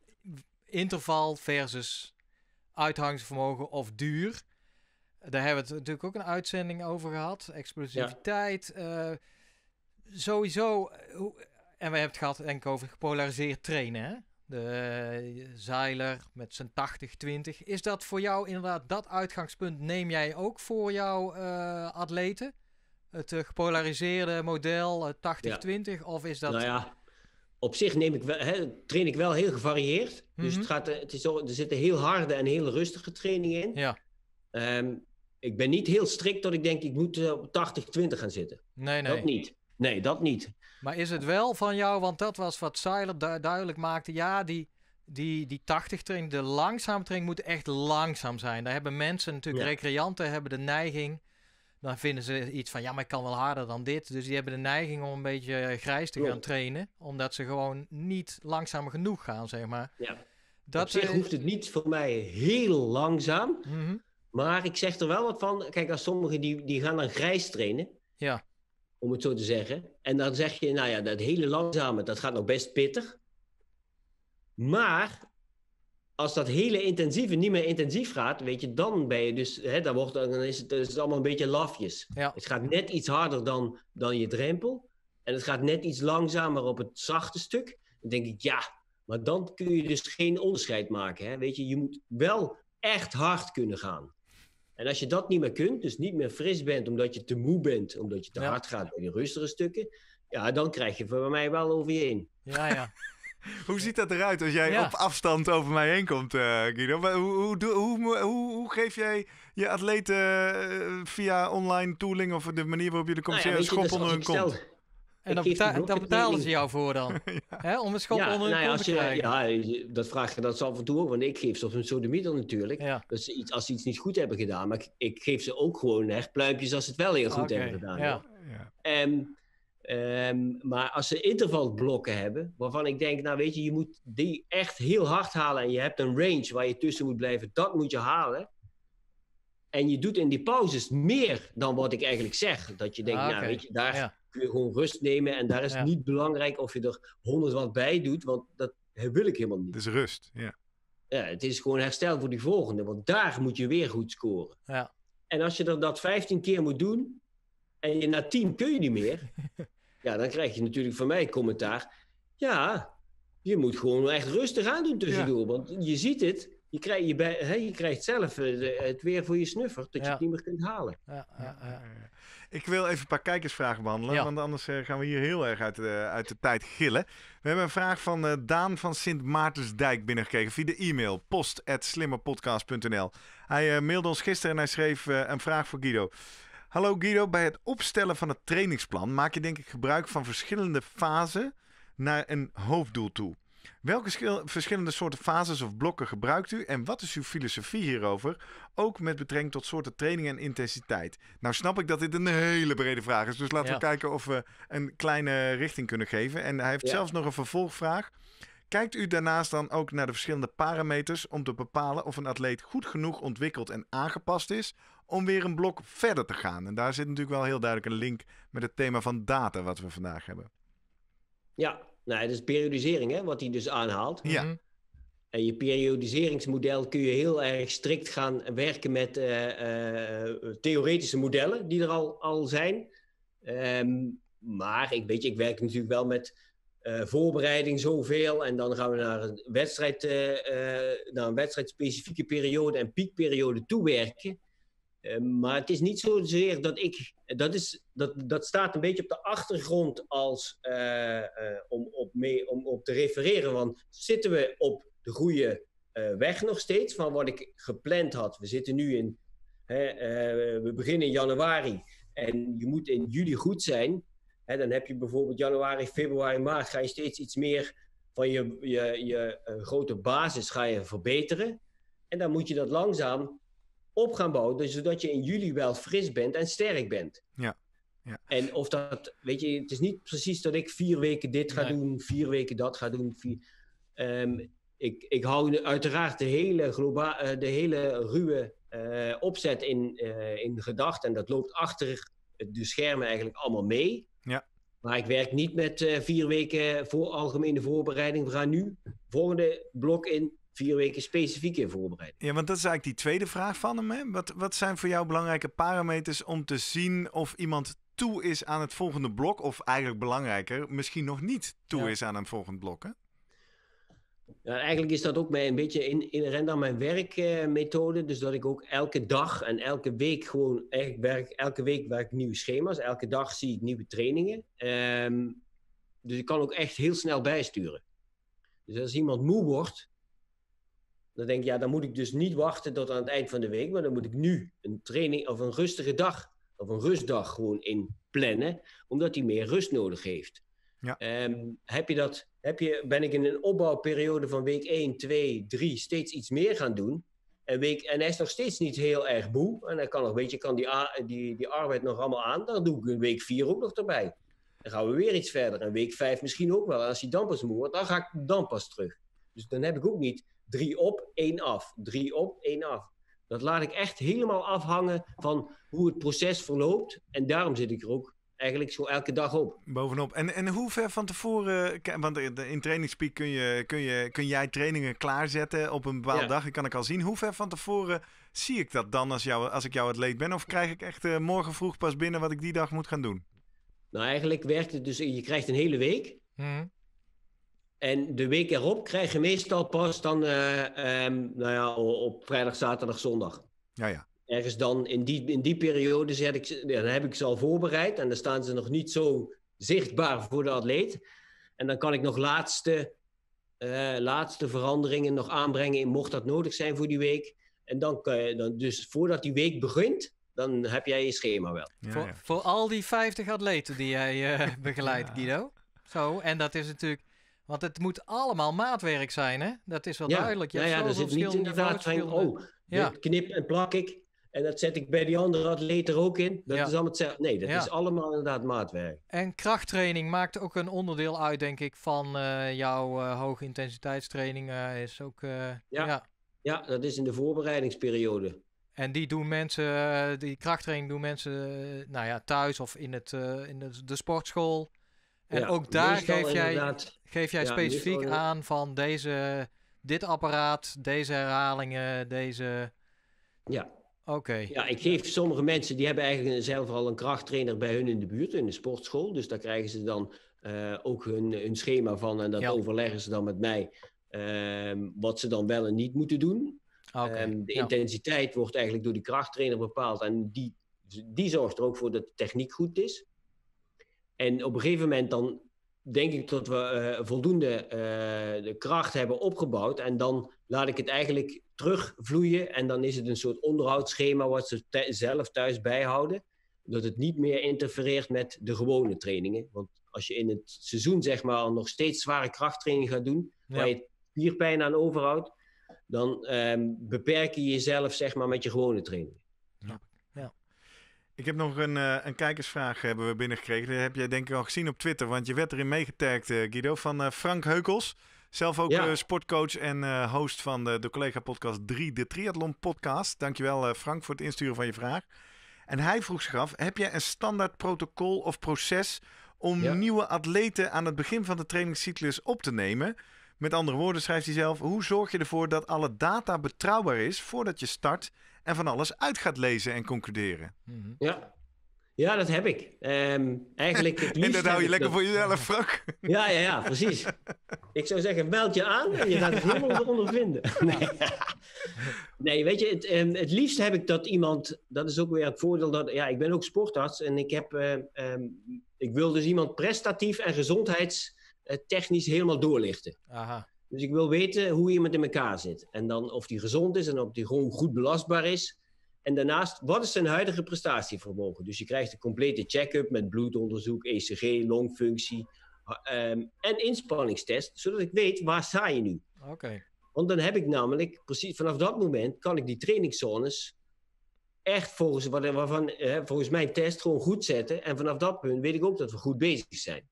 interval versus uithoudingsvermogen of duur. Daar hebben we het natuurlijk ook een uitzending over gehad. Explosiviteit. eh, sowieso, eh, hoe, en we hebben het gehad denk ik over gepolariseerd trainen. Hè? De eh, zeiler met zijn 80-20. Is dat voor jou inderdaad dat uitgangspunt? Neem jij ook voor jouw atleten? Het gepolariseerde model eh, 80-20? Of is dat... Nou ja, op zich neem ik wel, hè, train ik wel heel gevarieerd. Dus Mhm. het gaat, eh, het is er zitten heel harde en heel rustige trainingen in. Ja, Ehm, ik ben niet heel strikt dat ik denk ik moet eh, op 80-20 gaan zitten. nee, nee. Dat niet. Nee, dat niet. Maar is het wel van jou, want dat was wat Seiler du- duidelijk maakte. Ja, die, die, die 80 training, de langzame training moet echt langzaam zijn. Daar hebben mensen natuurlijk, Ja. recreanten hebben de neiging. Dan vinden ze iets van, ja, maar ik kan wel harder dan dit. Dus die hebben de neiging om een beetje eh, grijs te gaan trainen. Omdat ze gewoon niet langzaam genoeg gaan, zeg maar. Ja. Dat op zich eh, hoeft het niet voor mij heel langzaam. mhm, Maar ik zeg er wel wat van. Kijk, als sommigen die, die gaan dan grijs trainen. Ja. Om het zo te zeggen. En dan zeg je, nou ja, dat hele langzame, dat gaat nog best pittig. Maar als dat hele intensieve niet meer intensief gaat, weet je, dan ben je dus, hè, dan, wordt, dan is het, is het allemaal een beetje lafjes. Ja. Het gaat net iets harder dan, dan je drempel. En het gaat net iets langzamer op het zachte stuk. Dan denk ik, ja, maar dan kun je dus geen onderscheid maken. Hè? Weet je, je moet wel echt hard kunnen gaan. En als je dat niet meer kunt, dus niet meer fris bent omdat je te moe bent, omdat je te Ja. hard gaat bij die rustige stukken, ja, dan krijg je voor mij wel over je heen. ja, ja. (laughs) Hoe ziet dat eruit als jij Ja. op afstand over mij heen komt, eh, Guido? Maar Hoe, hoe, hoe, hoe, hoe, hoe geef jij je atleten eh, via online tooling of de manier waarop je de Nou ja, commerciële je, schop dus onder hun stel- En dan, beta- dan betalen ze jou voor dan. (laughs) Hè? Om een schop ja, onder hun nou ja, als te je, krijgen. ja, dat vraag je dat af en toe ook, want ik geef ze op hun sodemieter natuurlijk. Ja. Dat ze iets, als ze iets niet goed hebben gedaan. Maar ik, ik geef ze ook gewoon echt pluimpjes als ze het wel heel goed hebben gedaan. ja. Ja. Ehm, ehm, maar als ze intervalblokken hebben, waarvan ik denk, nou weet je, je moet die echt heel hard halen en je hebt een range waar je tussen moet blijven, dat moet je halen. En je doet in die pauzes meer dan wat ik eigenlijk zeg. Dat je denkt, Ah, nou weet je, daar Ja. Kun je gewoon rust nemen en daar is Ja. het niet belangrijk of je er 100 wat bij doet, want dat wil ik helemaal niet. Dus rust, ja. Ja, het is gewoon herstel voor die volgende, want daar moet je weer goed scoren. Ja. En als je er dat 15 keer moet doen en je na 10 kun je niet meer, (laughs) ja, dan krijg je natuurlijk van mij commentaar. Ja, je moet gewoon echt rustig aan doen tussendoor, want je ziet het. Je krijgt, je bij, hè, je krijgt zelf eh, de- het weer voor je snuffer, dat je het niet meer kunt halen. Ja, ja, ja. Ik wil even een paar kijkersvragen behandelen, Ja. want anders eh, gaan we hier heel erg uit de, uit de tijd gillen. We hebben een vraag van eh, Daan van Sint Maartensdijk binnengekregen via de e-mail post.slimmerpodcast.nl. Hij eh, mailde ons gisteren en hij schreef een vraag voor Guido. Hallo Guido, bij het opstellen van het trainingsplan maak je denk ik gebruik van verschillende fasen naar een hoofddoel toe. Welke schil- verschillende soorten fases of blokken gebruikt u en wat is uw filosofie hierover? Ook met betrekking tot soorten training en intensiteit. Nou snap ik dat dit een hele brede vraag is, dus laten Ja. we kijken of we een kleine richting kunnen geven. En hij heeft Ja. zelfs nog een vervolgvraag. Kijkt u daarnaast dan ook naar de verschillende parameters om te bepalen of een atleet goed genoeg ontwikkeld en aangepast is om weer een blok verder te gaan? En daar zit natuurlijk wel heel duidelijk een link met het thema van data wat we vandaag hebben. Ja, nou, dat is periodisering, hè, wat hij dus aanhaalt. Ja. Mhm. En je periodiseringsmodel kun je heel erg strikt gaan werken met theoretische modellen die er al, al zijn. Ehm, maar ik weet je, ik werk natuurlijk wel met voorbereiding zoveel. En dan gaan we naar een wedstrijd, naar een wedstrijdspecifieke periode en piekperiode toewerken. Ehm, maar het is niet zozeer dat ik. Dat, is, dat, dat staat een beetje op de achtergrond als, uh, om, op mee, om op te refereren. Want zitten we op de goede weg nog steeds van wat ik gepland had? We zitten nu in. Hè, we beginnen in januari en je moet in juli goed zijn. Hè, dan heb je bijvoorbeeld januari, februari, maart. Ga je steeds iets meer van je, je, je grote basis ga je verbeteren. En dan moet je dat langzaam op gaan bouwen, dus zodat je in juli wel fris bent en sterk bent. Ja. ja. En of dat, weet je, het is niet precies dat ik vier weken dit ga doen, vier weken dat ga doen. Vier, um, ik, ik hou uiteraard de hele, globa uh, de hele ruwe uh, opzet in, uh, in gedachten. En dat loopt achter de schermen eigenlijk allemaal mee. Ja. Maar ik werk niet met vier weken voor algemene voorbereiding. We gaan nu volgende blok in vier weken specifiek in voorbereiding. Ja, want dat is eigenlijk die tweede vraag van hem. Hè? Wat, wat zijn voor jou belangrijke parameters om te zien of iemand toe is aan het volgende blok? Of eigenlijk belangrijker, misschien nog niet toe ja. is aan een volgend blok? Hè? Ja, eigenlijk is dat ook mijn, een beetje in, inherent aan mijn werkmethode. Uh, dus dat ik ook elke dag en elke week gewoon eigenlijk werk. Elke week werk ik nieuwe schema's. Elke dag zie ik nieuwe trainingen. Um, dus ik kan ook echt heel snel bijsturen. Dus als iemand moe wordt, dan denk ik, ja, dan moet ik dus niet wachten tot aan het eind van de week, maar dan moet ik nu een training of een rustige dag of een rustdag gewoon in plannen, omdat hij meer rust nodig heeft. Ja. Um, heb je dat, heb je, ben ik in een opbouwperiode van week 1, 2, 3 steeds iets meer gaan doen? En, week, en hij is nog steeds niet heel erg moe. En hij kan nog, weet je, kan die, die, die arbeid nog allemaal aan. Dan doe ik een week 4 ook nog erbij. Dan gaan we weer iets verder. En week 5 misschien ook wel. En als hij dan pas moe wordt, dan ga ik dan pas terug. Dus dan heb ik ook niet drie op, één af. Drie op, één af. Dat laat ik echt helemaal afhangen van hoe het proces verloopt. En daarom zit ik er ook eigenlijk zo elke dag op. Bovenop. En, en hoe ver van tevoren, want in trainingspeak kun, je, kun, je, kun jij trainingen klaarzetten op een bepaalde ja. dag. Dat kan ik al zien. Hoe ver van tevoren zie ik dat dan als, jou, als ik jouw atleet ben? Of krijg ik echt uh, morgen vroeg pas binnen wat ik die dag moet gaan doen? Nou, eigenlijk werkt het dus, je krijgt een hele week. Hmm. En de week erop krijg je meestal pas dan, uh, um, nou ja, op vrijdag, zaterdag, zondag. Ja, ja. Ergens dan in die, in die periode zet ik, dan heb ik ze al voorbereid en dan staan ze nog niet zo zichtbaar voor de atleet. En dan kan ik nog laatste, uh, laatste veranderingen nog aanbrengen, mocht dat nodig zijn voor die week. En dan kan je, dan, dus voordat die week begint, dan heb jij je schema wel. Ja, voor, ja. voor al die 50 atleten die jij uh, begeleidt, Guido. Zo, en dat is natuurlijk want het moet allemaal maatwerk zijn, hè? Dat is wel ja. duidelijk. Je ja, ja, er zit niet inderdaad van, oh, ja. knip en plak ik. En dat zet ik bij die andere atleet er ook in. Dat Ja. is allemaal hetzelfde. Nee, dat Ja. is allemaal inderdaad maatwerk. En krachttraining maakt ook een onderdeel uit, denk ik, van eh, jouw eh hoge intensiteitstraining. eh, is ook, eh, Ja. Ja, dat is in de voorbereidingsperiode. En die doen mensen, die krachttraining doen mensen, nou ja, thuis of in, het, in de, de sportschool. En Ja, ook daar geef jij, geef jij specifiek meestal- aan van deze, dit apparaat, deze herhalingen, deze... Ja. Oké. Ja, ik geef sommige mensen die hebben eigenlijk zelf al een krachttrainer bij hun in de buurt, in de sportschool. Dus daar krijgen ze dan eh, ook hun, hun schema van en dat Ja. overleggen ze dan met mij. ehm, wat ze dan wel en niet moeten doen. Oké, Ehm, de ja. intensiteit wordt eigenlijk door die krachttrainer bepaald. En die, die zorgt er ook voor dat de techniek goed is. En op een gegeven moment dan denk ik dat we eh, voldoende eh, de kracht hebben opgebouwd. En dan laat ik het eigenlijk terugvloeien. En dan is het een soort onderhoudsschema wat ze zelf thuis bijhouden. Dat het niet meer interfereert met de gewone trainingen. Want als je in het seizoen zeg maar nog steeds zware krachttraining gaat doen, waar je spierpijn aan overhoudt, dan ehm, beperk je jezelf zeg maar met je gewone training. Ik heb nog een, eh, een kijkersvraag hebben we binnengekregen. Dat heb jij denk ik al gezien op Twitter, want je werd erin meegetagd, eh, Guido, van eh, Frank Heukels. Zelf ook Ja. sportcoach en host van de, de collega-podcast 3, de Triathlon Podcast. Dankjewel Frank voor het insturen van je vraag. En hij vroeg zich af, heb jij een standaard protocol of proces om Ja. nieuwe atleten aan het begin van de trainingscyclus op te nemen? Met andere woorden schrijft hij zelf: hoe zorg je ervoor dat alle data betrouwbaar is voordat je start en van alles uit gaat lezen en concluderen? Mhm. Ja. Ja, dat heb ik. Ehm, eigenlijk het En dat hou je lekker dat- voor jezelf, Frank. (laughs) Ja, ja, ja, precies. (laughs) Ik zou zeggen, meld je aan en je gaat het helemaal (laughs) ondervinden. Nee. nee, weet je, het, ehm, het liefst heb ik dat iemand... Dat is ook weer het voordeel dat... Ja, ik ben ook sportarts en ik heb... eh, ehm, ik wil dus iemand prestatief en gezondheidstechnisch helemaal doorlichten. Aha. Dus ik wil weten hoe iemand in elkaar zit. En dan of die gezond is en of die gewoon goed belastbaar is. En daarnaast, wat is zijn huidige prestatievermogen? Dus je krijgt een complete check-up met bloedonderzoek, ECG, longfunctie ehm, en inspanningstest, zodat ik weet waar sta je nu. Oké. Want dan heb ik namelijk, precies vanaf dat moment, kan ik die trainingszones echt volgens, waarvan, eh, volgens mijn test gewoon goed zetten. En vanaf dat punt weet ik ook dat we goed bezig zijn.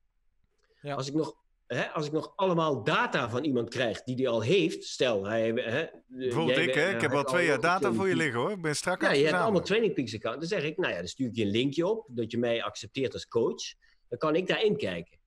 Ja. Als, ik nog, hè, als ik nog allemaal data van iemand krijg die die al heeft, stel... Hij, hè, Bijvoorbeeld jij ik, hè? Ik heb al twee jaar data voor je liggen, hoor. Ik ben strak ja, je hebt allemaal. Training Peaks account. Dan zeg ik, nou ja, dan stuur ik je een linkje op, dat je mij accepteert als coach. Dan kan ik daarin kijken.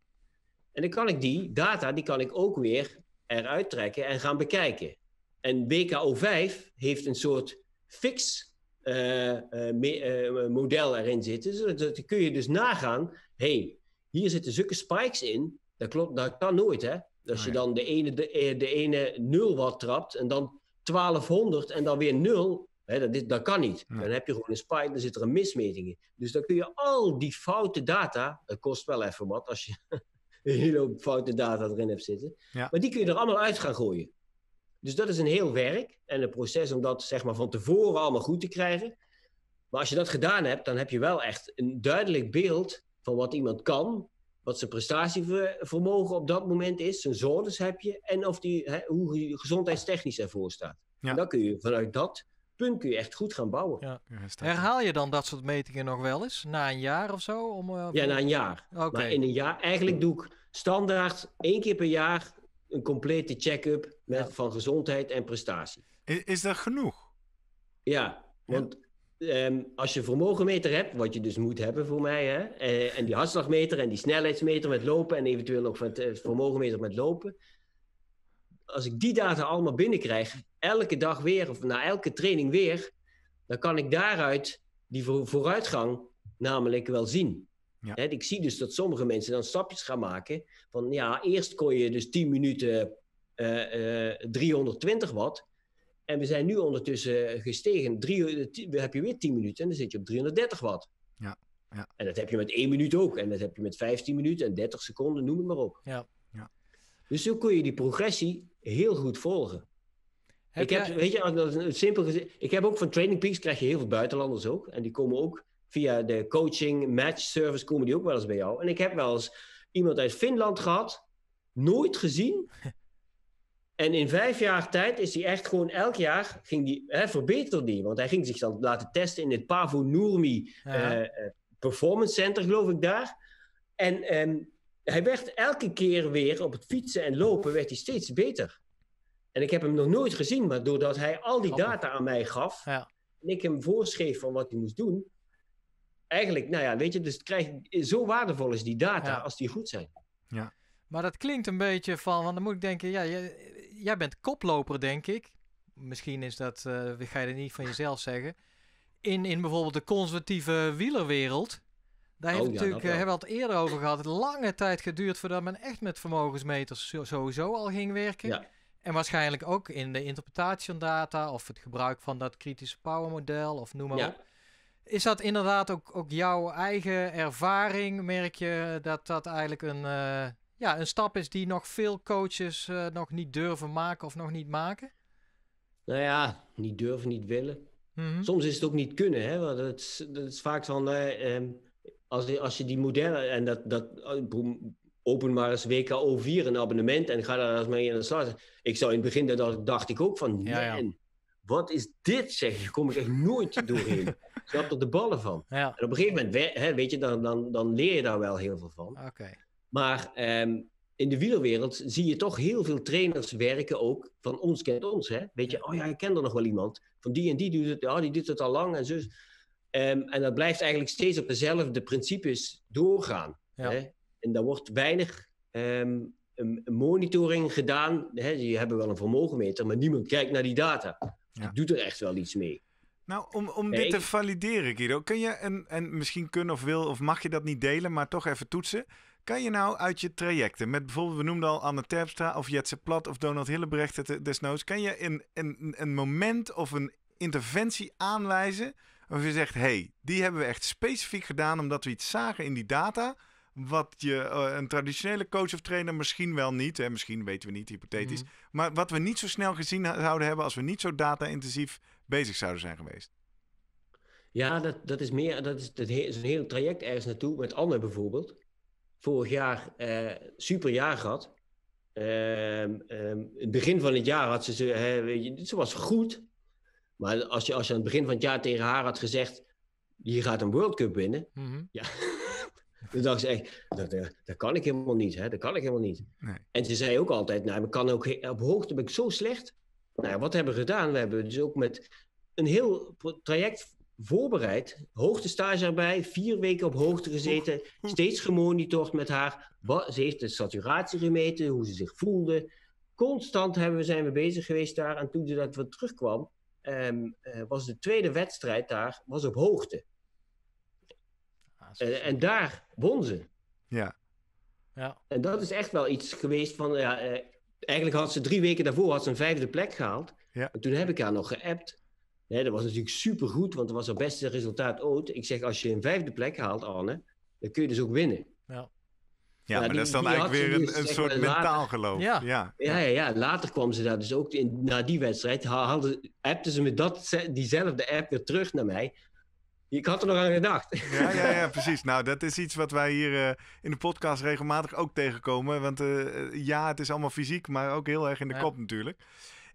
En dan kan ik die data, die kan ik ook weer eruit trekken en gaan bekijken. En WKO5 heeft een soort fix eh, eh, me- eh, model erin zitten. Zodat dat kun je dus nagaan, hey, hier zitten zulke spikes in. Dat klopt, dat kan nooit, hè? Als Oh je dan de ene, de, eh, de ene 0 watt trapt en dan 1200 en dan weer 0, hè, dat, is, dat kan niet. Dan heb je gewoon een spike, dan zit er een mismeting in. Dus dan kun je al die foute data, dat kost wel even wat als je (laughs) een hele hoop foute data erin hebt zitten, Ja. maar die kun je er allemaal uit gaan gooien. Dus dat is een heel werk en een proces om dat zeg maar, van tevoren allemaal goed te krijgen. Maar als je dat gedaan hebt, dan heb je wel echt een duidelijk beeld van wat iemand kan, wat zijn prestatievermogen op dat moment is, zijn zones heb je en of die, hè, hoe hij gezondheidstechnisch ervoor staat. Ja. En dan kun je vanuit dat punt kun je echt goed gaan bouwen. Ja. Herhaal je dan dat soort metingen nog wel eens? Na een jaar of zo? Om, eh, Ja, na een jaar. Oké. Maar in een jaar, eigenlijk doe ik standaard één keer per jaar een complete check-up met, Ja. van gezondheid en prestatie. Is, is dat genoeg? Ja, want ehm, als je vermogenmeter hebt, wat je dus moet hebben voor mij, hè, eh, en die hartslagmeter en die snelheidsmeter met lopen en eventueel nog het eh, vermogenmeter met lopen. Als ik die data allemaal binnenkrijg, elke dag weer of na elke training weer, dan kan ik daaruit die voor- vooruitgang namelijk wel zien. Ja. Hè, ik zie dus dat sommige mensen dan stapjes gaan maken van ja, eerst kon je dus 10 minuten eh, eh, 320 watt. En we zijn nu ondertussen gestegen. Drie, eh, dan heb je weer 10 minuten en dan zit je op 330 watt. Ja, ja. En dat heb je met 1 minuut ook. En dat heb je met 15 minuten en 30 seconden, noem het maar op. Ja. Ja. Dus zo kun je die progressie heel goed volgen. Heb ik heb, jij- weet je, als dat een simpel gezegd, ik heb ook van Training Peaks krijg je heel veel buitenlanders ook. En die komen ook via de coaching, match service, komen die ook wel eens bij jou. En ik heb wel eens iemand uit Finland gehad, nooit gezien. (laughs) En in vijf jaar tijd is hij echt gewoon elk jaar, ging die, hè, verbeterde die. Want hij ging zich dan laten testen in het Pavo Nurmi Ja. eh, eh, Performance Center, geloof ik daar. En ehm, hij werd elke keer weer op het fietsen en lopen, werd hij steeds beter. En ik heb hem nog nooit gezien, maar doordat hij al die data aan mij gaf, Ja. en ik hem voorschreef van wat hij moest doen, eigenlijk, nou ja, weet je, dus het krijgt, zo waardevol is die data Ja. als die goed zijn. Maar dat klinkt een beetje van, want dan moet ik denken, ja, jij, jij bent koploper, denk ik. Misschien is dat, eh ga je dat niet van jezelf zeggen. In, in bijvoorbeeld de conservatieve wielerwereld. Daar heeft Oh, ja, natuurlijk, eh, hebben we het eerder over gehad, lange tijd geduurd voordat men echt met vermogensmeters sowieso al ging werken. Ja. En waarschijnlijk ook in de interpretatie van data of het gebruik van dat kritische power model of noem maar Ja. op. Is dat inderdaad ook, ook jouw eigen ervaring? Merk je dat dat eigenlijk een, eh, ja, een stap is die nog veel coaches eh, nog niet durven maken of nog niet maken? Nou ja, niet durven, niet willen. Mhm. Soms is het ook niet kunnen, hè? Want het is, dat is vaak van, eh, ehm, als, je- als je die modellen, en dat, dat eh, open maar eens WKO4 een abonnement en ga daar eens mee aan de slag. Ik zou in het begin, dat dacht ik ook van, Ja, wat is dit zeg, hier kom ik echt nooit doorheen. ik snap er de ballen van. Ja, En op een gegeven moment, we- hè, weet je, dan, dan, dan leer je daar wel heel veel van. oké. Maar ehm, in de wielerwereld zie je toch heel veel trainers werken ook van ons kent ons. Hè? Weet je, oh ja, ik ken er nog wel iemand. Van die en die doet het, ja, die doet het al lang en zo. Ehm, en dat blijft eigenlijk steeds op dezelfde principes doorgaan. Ja. Hè? En daar wordt weinig ehm, een, monitoring gedaan. Hè, die hebben wel een vermogenmeter, maar niemand kijkt naar die data. Ja. Die doet er echt wel iets mee. Nou, om, om Nee, dit te valideren, Guido, kun je, en, en misschien kun of wil of mag je dat niet delen, maar toch even toetsen. Kan je nou uit je trajecten, met bijvoorbeeld, we noemden al Anne Terpstra of Jetse Plat of Donald Hillebrecht het desnoods, kan je een, een, een moment of een interventie aanwijzen waarvan je zegt, hey, die hebben we echt specifiek gedaan omdat we iets zagen in die data, wat je eh, een traditionele coach of trainer misschien wel niet, hè, misschien weten we niet, hypothetisch, Mhm. maar wat we niet zo snel gezien zouden hebben als we niet zo data-intensief bezig zouden zijn geweest. Ja, dat, dat is meer, dat is, dat he- is een heel traject ergens naartoe. Met Anne bijvoorbeeld. Vorig jaar eh super jaar gehad. Ehm, het begin van het jaar had ze, ze, hè, weet je, ze was goed. Maar als je, als je aan het begin van het jaar tegen haar had gezegd, je gaat een World Cup winnen. Mhm. Ja. (laughs) Dan dacht ze echt, dat, eh, dat kan ik helemaal niet. Hè? Dat kan ik helemaal niet. Nee. En ze zei ook altijd, nou, ik kan ook op hoogte ben ik zo slecht. Nou, wat hebben we gedaan? We hebben dus ook met een heel traject voorbereid. Hoogtestage erbij, vier weken op hoogte gezeten. Steeds gemonitord met haar. Ze heeft de saturatie gemeten, hoe ze zich voelde. Constant hebben we, zijn we bezig geweest daar. En toen ze dat weer terugkwam, ehm, eh, was de tweede wedstrijd daar was op hoogte. Ah, en daar won ze. Ja, Ja, En dat is echt wel iets geweest van, ja, eh, eigenlijk had ze drie weken daarvoor had ze een vijfde plek gehaald. Ja. En toen heb ik haar nog geappt. Nee, dat was natuurlijk supergoed, want dat was haar beste resultaat ooit. Ik zeg, als je een vijfde plek haalt, Anne, dan kun je dus ook winnen. ja. ja maar die- dat is dan eigenlijk weer dus een, een soort later- mentaal geloof. Ja. ja. Ja, ja, ja. Later kwam ze daar dus ook, in, na die wedstrijd, ha- haalde, appte ze met dat, diezelfde app weer terug naar mij. Ik had er nog aan gedacht. Ja, ja, ja, (laughs) precies. Nou, dat is iets wat wij hier eh, in de podcast regelmatig ook tegenkomen. Want eh, ja, het is allemaal fysiek, maar ook heel erg in de Ja. kop natuurlijk.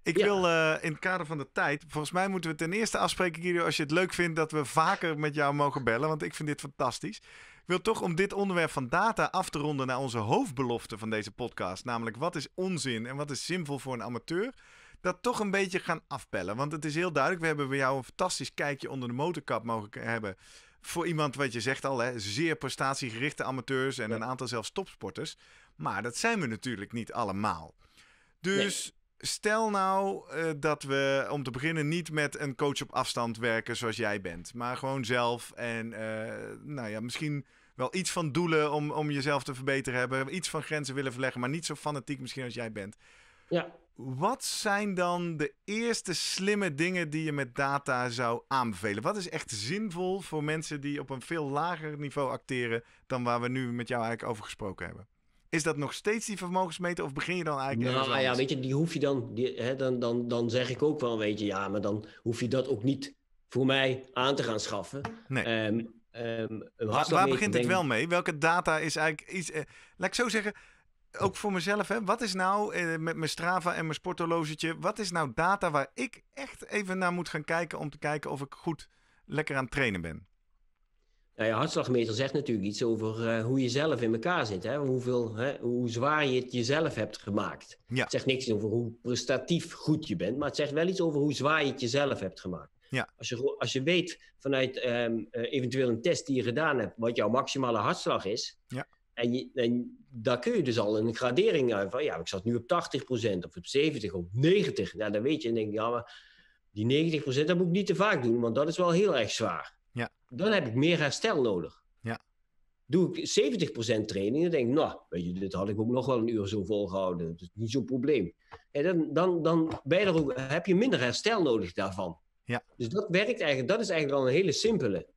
Ik Ja. wil eh, in het kader van de tijd, volgens mij moeten we ten eerste afspreken, Guido, als je het leuk vindt dat we vaker met jou mogen bellen, want ik vind dit fantastisch. Ik wil toch om dit onderwerp van data af te ronden naar onze hoofdbelofte van deze podcast, namelijk wat is onzin en wat is zinvol voor een amateur, dat toch een beetje gaan afpellen. Want het is heel duidelijk, we hebben bij jou een fantastisch kijkje onder de motorkap mogen hebben voor iemand, wat je zegt al, hè, zeer prestatiegerichte amateurs en Ja. een aantal zelfs topsporters. Maar dat zijn we natuurlijk niet allemaal. Dus stel nou eh, dat we om te beginnen niet met een coach op afstand werken zoals jij bent, maar gewoon zelf en eh, nou ja, misschien wel iets van doelen om, om jezelf te verbeteren hebben, iets van grenzen willen verleggen, maar niet zo fanatiek misschien als jij bent. Ja, Wat zijn dan de eerste slimme dingen die je met data zou aanbevelen? Wat is echt zinvol voor mensen die op een veel lager niveau acteren dan waar we nu met jou eigenlijk over gesproken hebben? Is dat nog steeds die vermogensmeter of begin je dan eigenlijk nou ja, weet je, die hoef je dan, die, hè, dan, dan, dan zeg ik ook wel, weet je, ja, maar dan hoef je dat ook niet voor mij aan te gaan schaffen. Nee. Ehm, een Waar, waar begint het wel mee? Welke data is eigenlijk iets... eh, laat ik zo zeggen, ook voor mezelf. Hè, wat is nou eh, met mijn Strava en mijn sporthorlogetje... wat is nou data waar ik echt even naar moet gaan kijken... om te kijken of ik goed lekker aan het trainen ben? Nou ja, hartslagmeter zegt natuurlijk iets over eh, hoe je zelf in elkaar zit. Hè? Hoeveel, hè? Hoe zwaar je het jezelf hebt gemaakt. Ja. Het zegt niks over hoe prestatief goed je bent, maar het zegt wel iets over hoe zwaar je het jezelf hebt gemaakt. Ja. Als, je, als je weet vanuit ehm, eh, eventueel een test die je gedaan hebt, wat jouw maximale hartslag is. Ja. En, je, en daar kun je dus al een gradering uit van, ja, ik zat nu op 80% of op 70 of 90. Nou, dan weet je en denk je, ja, maar die 90% dat moet ik niet te vaak doen, want dat is wel heel erg zwaar. Ja. Dan heb ik meer herstel nodig. Ja. Doe ik 70% training, dan denk ik, nou, weet je, dit had ik ook nog wel een uur zo volgehouden. Dat is niet zo'n probleem. En dan, dan, dan ben je er ook, heb je minder herstel nodig daarvan. Ja. Dus dat werkt eigenlijk, dat is eigenlijk wel een hele simpele.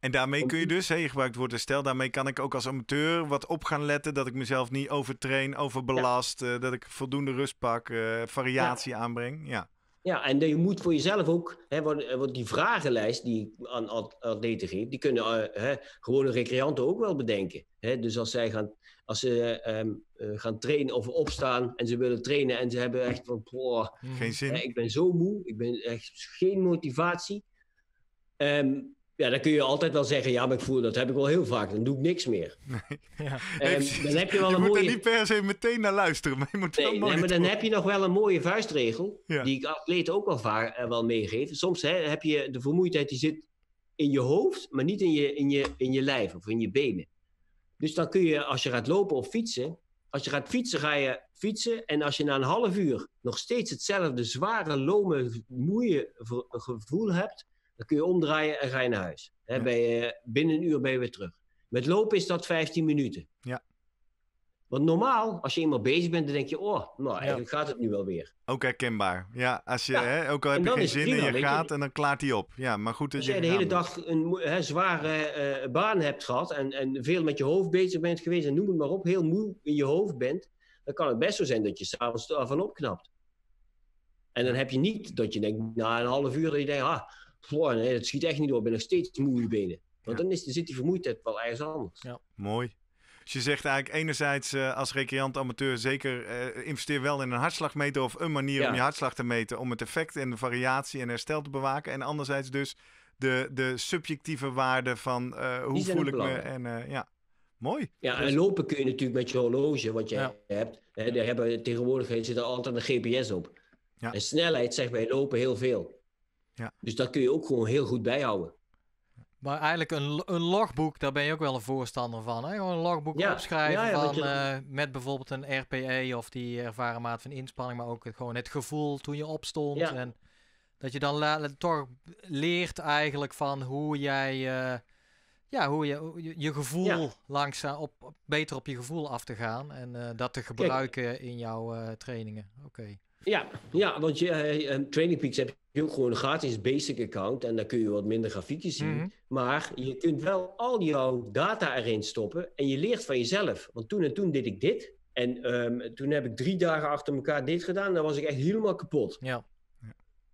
En daarmee kun je dus, je gebruikt het woord herstel, daarmee kan ik ook als amateur wat op gaan letten. Dat ik mezelf niet overtrain, overbelast, eh, dat ik voldoende rust pak, eh, variatie aanbreng. Ja, Ja, en je moet voor jezelf ook, hè, want, want die vragenlijst die ik aan at- atleten geef, die kunnen eh, hè, gewone recreanten ook wel bedenken. Hè? Dus als zij gaan, als ze ehm, eh, gaan trainen of opstaan en ze willen trainen en ze hebben echt van, boah, geen zin. hè, ik ben zo moe, ik ben echt geen motivatie. Ehm, ja, dan kun je altijd wel zeggen, ja, maar ik voel dat heb ik wel heel vaak, dan doe ik niks meer. (laughs) Ja. Nee, Ehm, precies. dan heb je wel je een moet mooie... er niet per se meteen naar luisteren, maar je moet wel Nee, nee, maar dan heb je nog wel een mooie vuistregel, Ja. die ik atleten ook wel vaak eh, wel meegeef. Soms hè, heb je de vermoeidheid die zit in je hoofd, maar niet in je, in, je, in je lijf of in je benen. Dus dan kun je, als je gaat lopen of fietsen, Als je gaat fietsen, ga je fietsen. En als je na een half uur nog steeds hetzelfde zware, lome, moeie vo- gevoel hebt, dan kun je omdraaien en ga je naar huis. Hè, Ja. ben je, binnen een uur ben je weer terug. Met lopen is dat 15 minuten. Ja. Want normaal, als je eenmaal bezig bent, dan denk je, oh, nou, eigenlijk gaat het nu wel weer. Ook herkenbaar. Ja, als je, Ja, hè, ook al heb en je geen zin en prima, je weet je. gaat en dan klaart hij op. Ja, maar goed dat Als je jij de hele dag een hè, zware eh, baan hebt gehad en, en veel met je hoofd bezig bent geweest en noem het maar op, heel moe in je hoofd bent, dan kan het best zo zijn dat je s'avonds daarvan opknapt. En dan heb je niet dat je denkt, na een half uur, dat je denkt, ah, goh, nee, het schiet echt niet door, ik ben nog steeds moe in je benen. Want Ja. dan is, zit die vermoeidheid wel ergens anders. Mooi. Dus je zegt eigenlijk enerzijds eh, als recreant amateur zeker eh, investeer wel in een hartslagmeter of een manier Ja. om je hartslag te meten om het effect en de variatie en herstel te bewaken. En anderzijds dus de, de subjectieve waarde van eh, hoe voel ik me. En eh, ja, mooi. Ja, Dus- en lopen kun je natuurlijk met je horloge, wat je Ja. hebt. Hè, daar hebben, tegenwoordig zit er altijd een GPS op. Ja. En snelheid zegt bij lopen heel veel. Ja. Dus dat kun je ook gewoon heel goed bijhouden. Maar eigenlijk een, een logboek, daar ben je ook wel een voorstander van. Hè? Gewoon een logboek Ja, opschrijven ja, ja, van, je- eh, met bijvoorbeeld een RPE of die ervaren maat van inspanning, maar ook het, gewoon het gevoel toen je opstond. Ja. En dat je dan toch leert eigenlijk van hoe jij eh, ja, hoe je, je, je gevoel Ja. langzaam op, op- beter op je gevoel af te gaan en eh, dat te gebruiken in jouw eh, trainingen. Oké. Ja, ja want je, eh, eh, Training Peaks heb je ook gewoon een gratis basic account. En daar kun je wat minder grafiekjes zien. Mhm. Maar je kunt wel al jouw data erin stoppen. En je leert van jezelf. Want toen en toen deed ik dit. En ehm, toen heb ik drie dagen achter elkaar dit gedaan. Dan was ik echt helemaal kapot. Ja.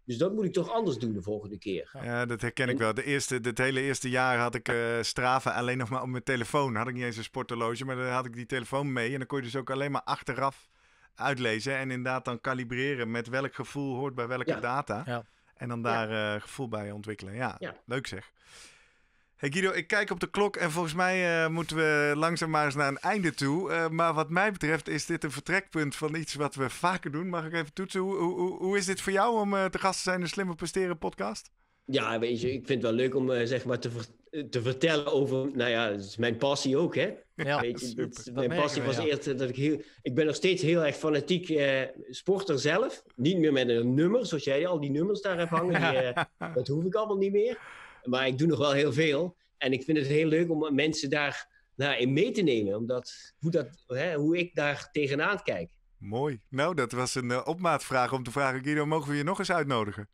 Dus dat moet ik toch anders doen de volgende keer. Ja. Dat herken ik En- wel. De eerste, het hele eerste jaar had ik eh Strava alleen nog maar op mijn telefoon. Had ik niet eens een sporthorloge, maar dan had ik die telefoon mee. En dan kon je dus ook alleen maar achteraf uitlezen. En inderdaad dan kalibreren met welk gevoel hoort bij welke Ja. data. Ja. En dan daar eh, gevoel bij ontwikkelen. Ja, Ja. leuk zeg. Hey Guido, ik kijk op de klok en volgens mij eh, moeten we langzaam maar eens naar een einde toe. Eh, maar wat mij betreft is dit een vertrekpunt van iets wat we vaker doen. Mag ik even toetsen? Hoe, hoe, hoe- is dit voor jou om te gast te zijn in de Slimmer Presteren podcast? Ja, weet je, ik vind het wel leuk om eh, zeg maar te, ver- te vertellen over. Nou ja, het is mijn passie ook, hè? Ja. (laughs) Weet je, super. dit is- Dat mijn passie we, was ja. eerst dat ik heel. Ik ben nog steeds heel erg fanatiek eh, sporter zelf. Niet meer met een nummer, zoals jij al die nummers daar hebt hangen. Die, eh, (laughs) dat hoef ik allemaal niet meer. Maar ik doe nog wel heel veel. En ik vind het heel leuk om mensen daar nou, in mee te nemen. Omdat, hoe, dat, hè, hoe ik daar tegenaan kijk. Mooi. Nou, dat was een eh, opmaatvraag om te vragen. Guido, mogen we je nog eens uitnodigen?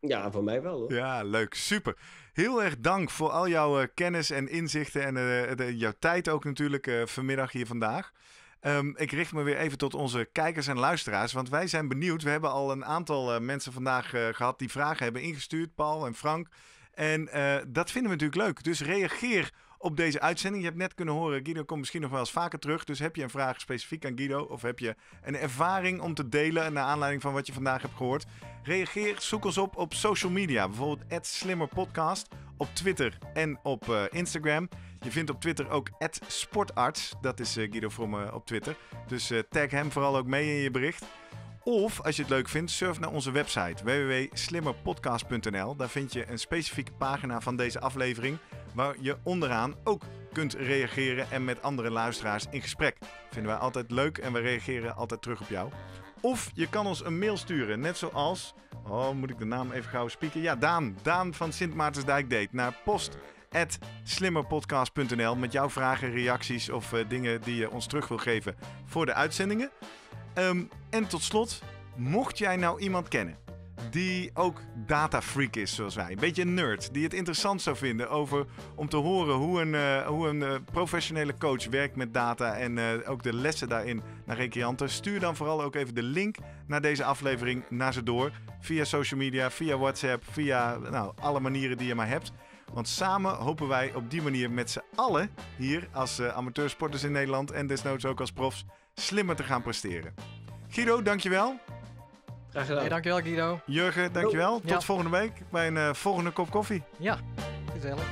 Ja, voor mij wel hoor. Ja, leuk. Super. Heel erg dank voor al jouw eh, kennis en inzichten en eh, de- jouw tijd ook natuurlijk eh, vanmiddag hier vandaag. Ehm, ik richt me weer even tot onze kijkers en luisteraars, want wij zijn benieuwd. We hebben al een aantal mensen vandaag eh, gehad die vragen hebben ingestuurd, Paul en Frank. En dat vinden we natuurlijk leuk. Dus reageer op deze uitzending. Je hebt net kunnen horen, Guido komt misschien nog wel eens vaker terug. Dus heb je een vraag specifiek aan Guido of heb je een ervaring om te delen naar aanleiding van wat je vandaag hebt gehoord? Reageer, zoek ons op op social media. Bijvoorbeeld @slimmerpodcast op Twitter en op eh, Instagram. Je vindt op Twitter ook @sportarts. Dat is eh, Guido Vromme op Twitter. Dus eh, tag hem vooral ook mee in je bericht. Of als je het leuk vindt, surf naar onze website www.slimmerpodcast.nl. Daar vind je een specifieke pagina van deze aflevering waar je onderaan ook kunt reageren en met andere luisteraars in gesprek. Vinden wij altijd leuk en we reageren altijd terug op jou. Of je kan ons een mail sturen, net zoals. Oh, moet ik de naam even gauw spieken? Ja, Daan. Daan van Sint Maartensdijk deed naar post.slimmerpodcast.nl met jouw vragen, reacties of eh, dingen die je ons terug wil geven voor de uitzendingen. Ehm, en tot slot, mocht jij nou iemand kennen die ook datafreak is zoals wij, een beetje een nerd, die het interessant zou vinden over om te horen hoe een, eh, hoe een eh, professionele coach werkt met data en eh, ook de lessen daarin naar recreanten, stuur dan vooral ook even de link naar deze aflevering naar ze door via social media, via WhatsApp, via nou, alle manieren die je maar hebt. Want samen hopen wij op die manier met z'n allen hier als amateursporters in Nederland en desnoods ook als profs slimmer te gaan presteren. Guido, dankjewel. Graag gedaan. Hey, dankjewel Guido. Jurgen, dankjewel. Tot Ja. volgende week bij een eh, volgende kop koffie. Ja, gezellig.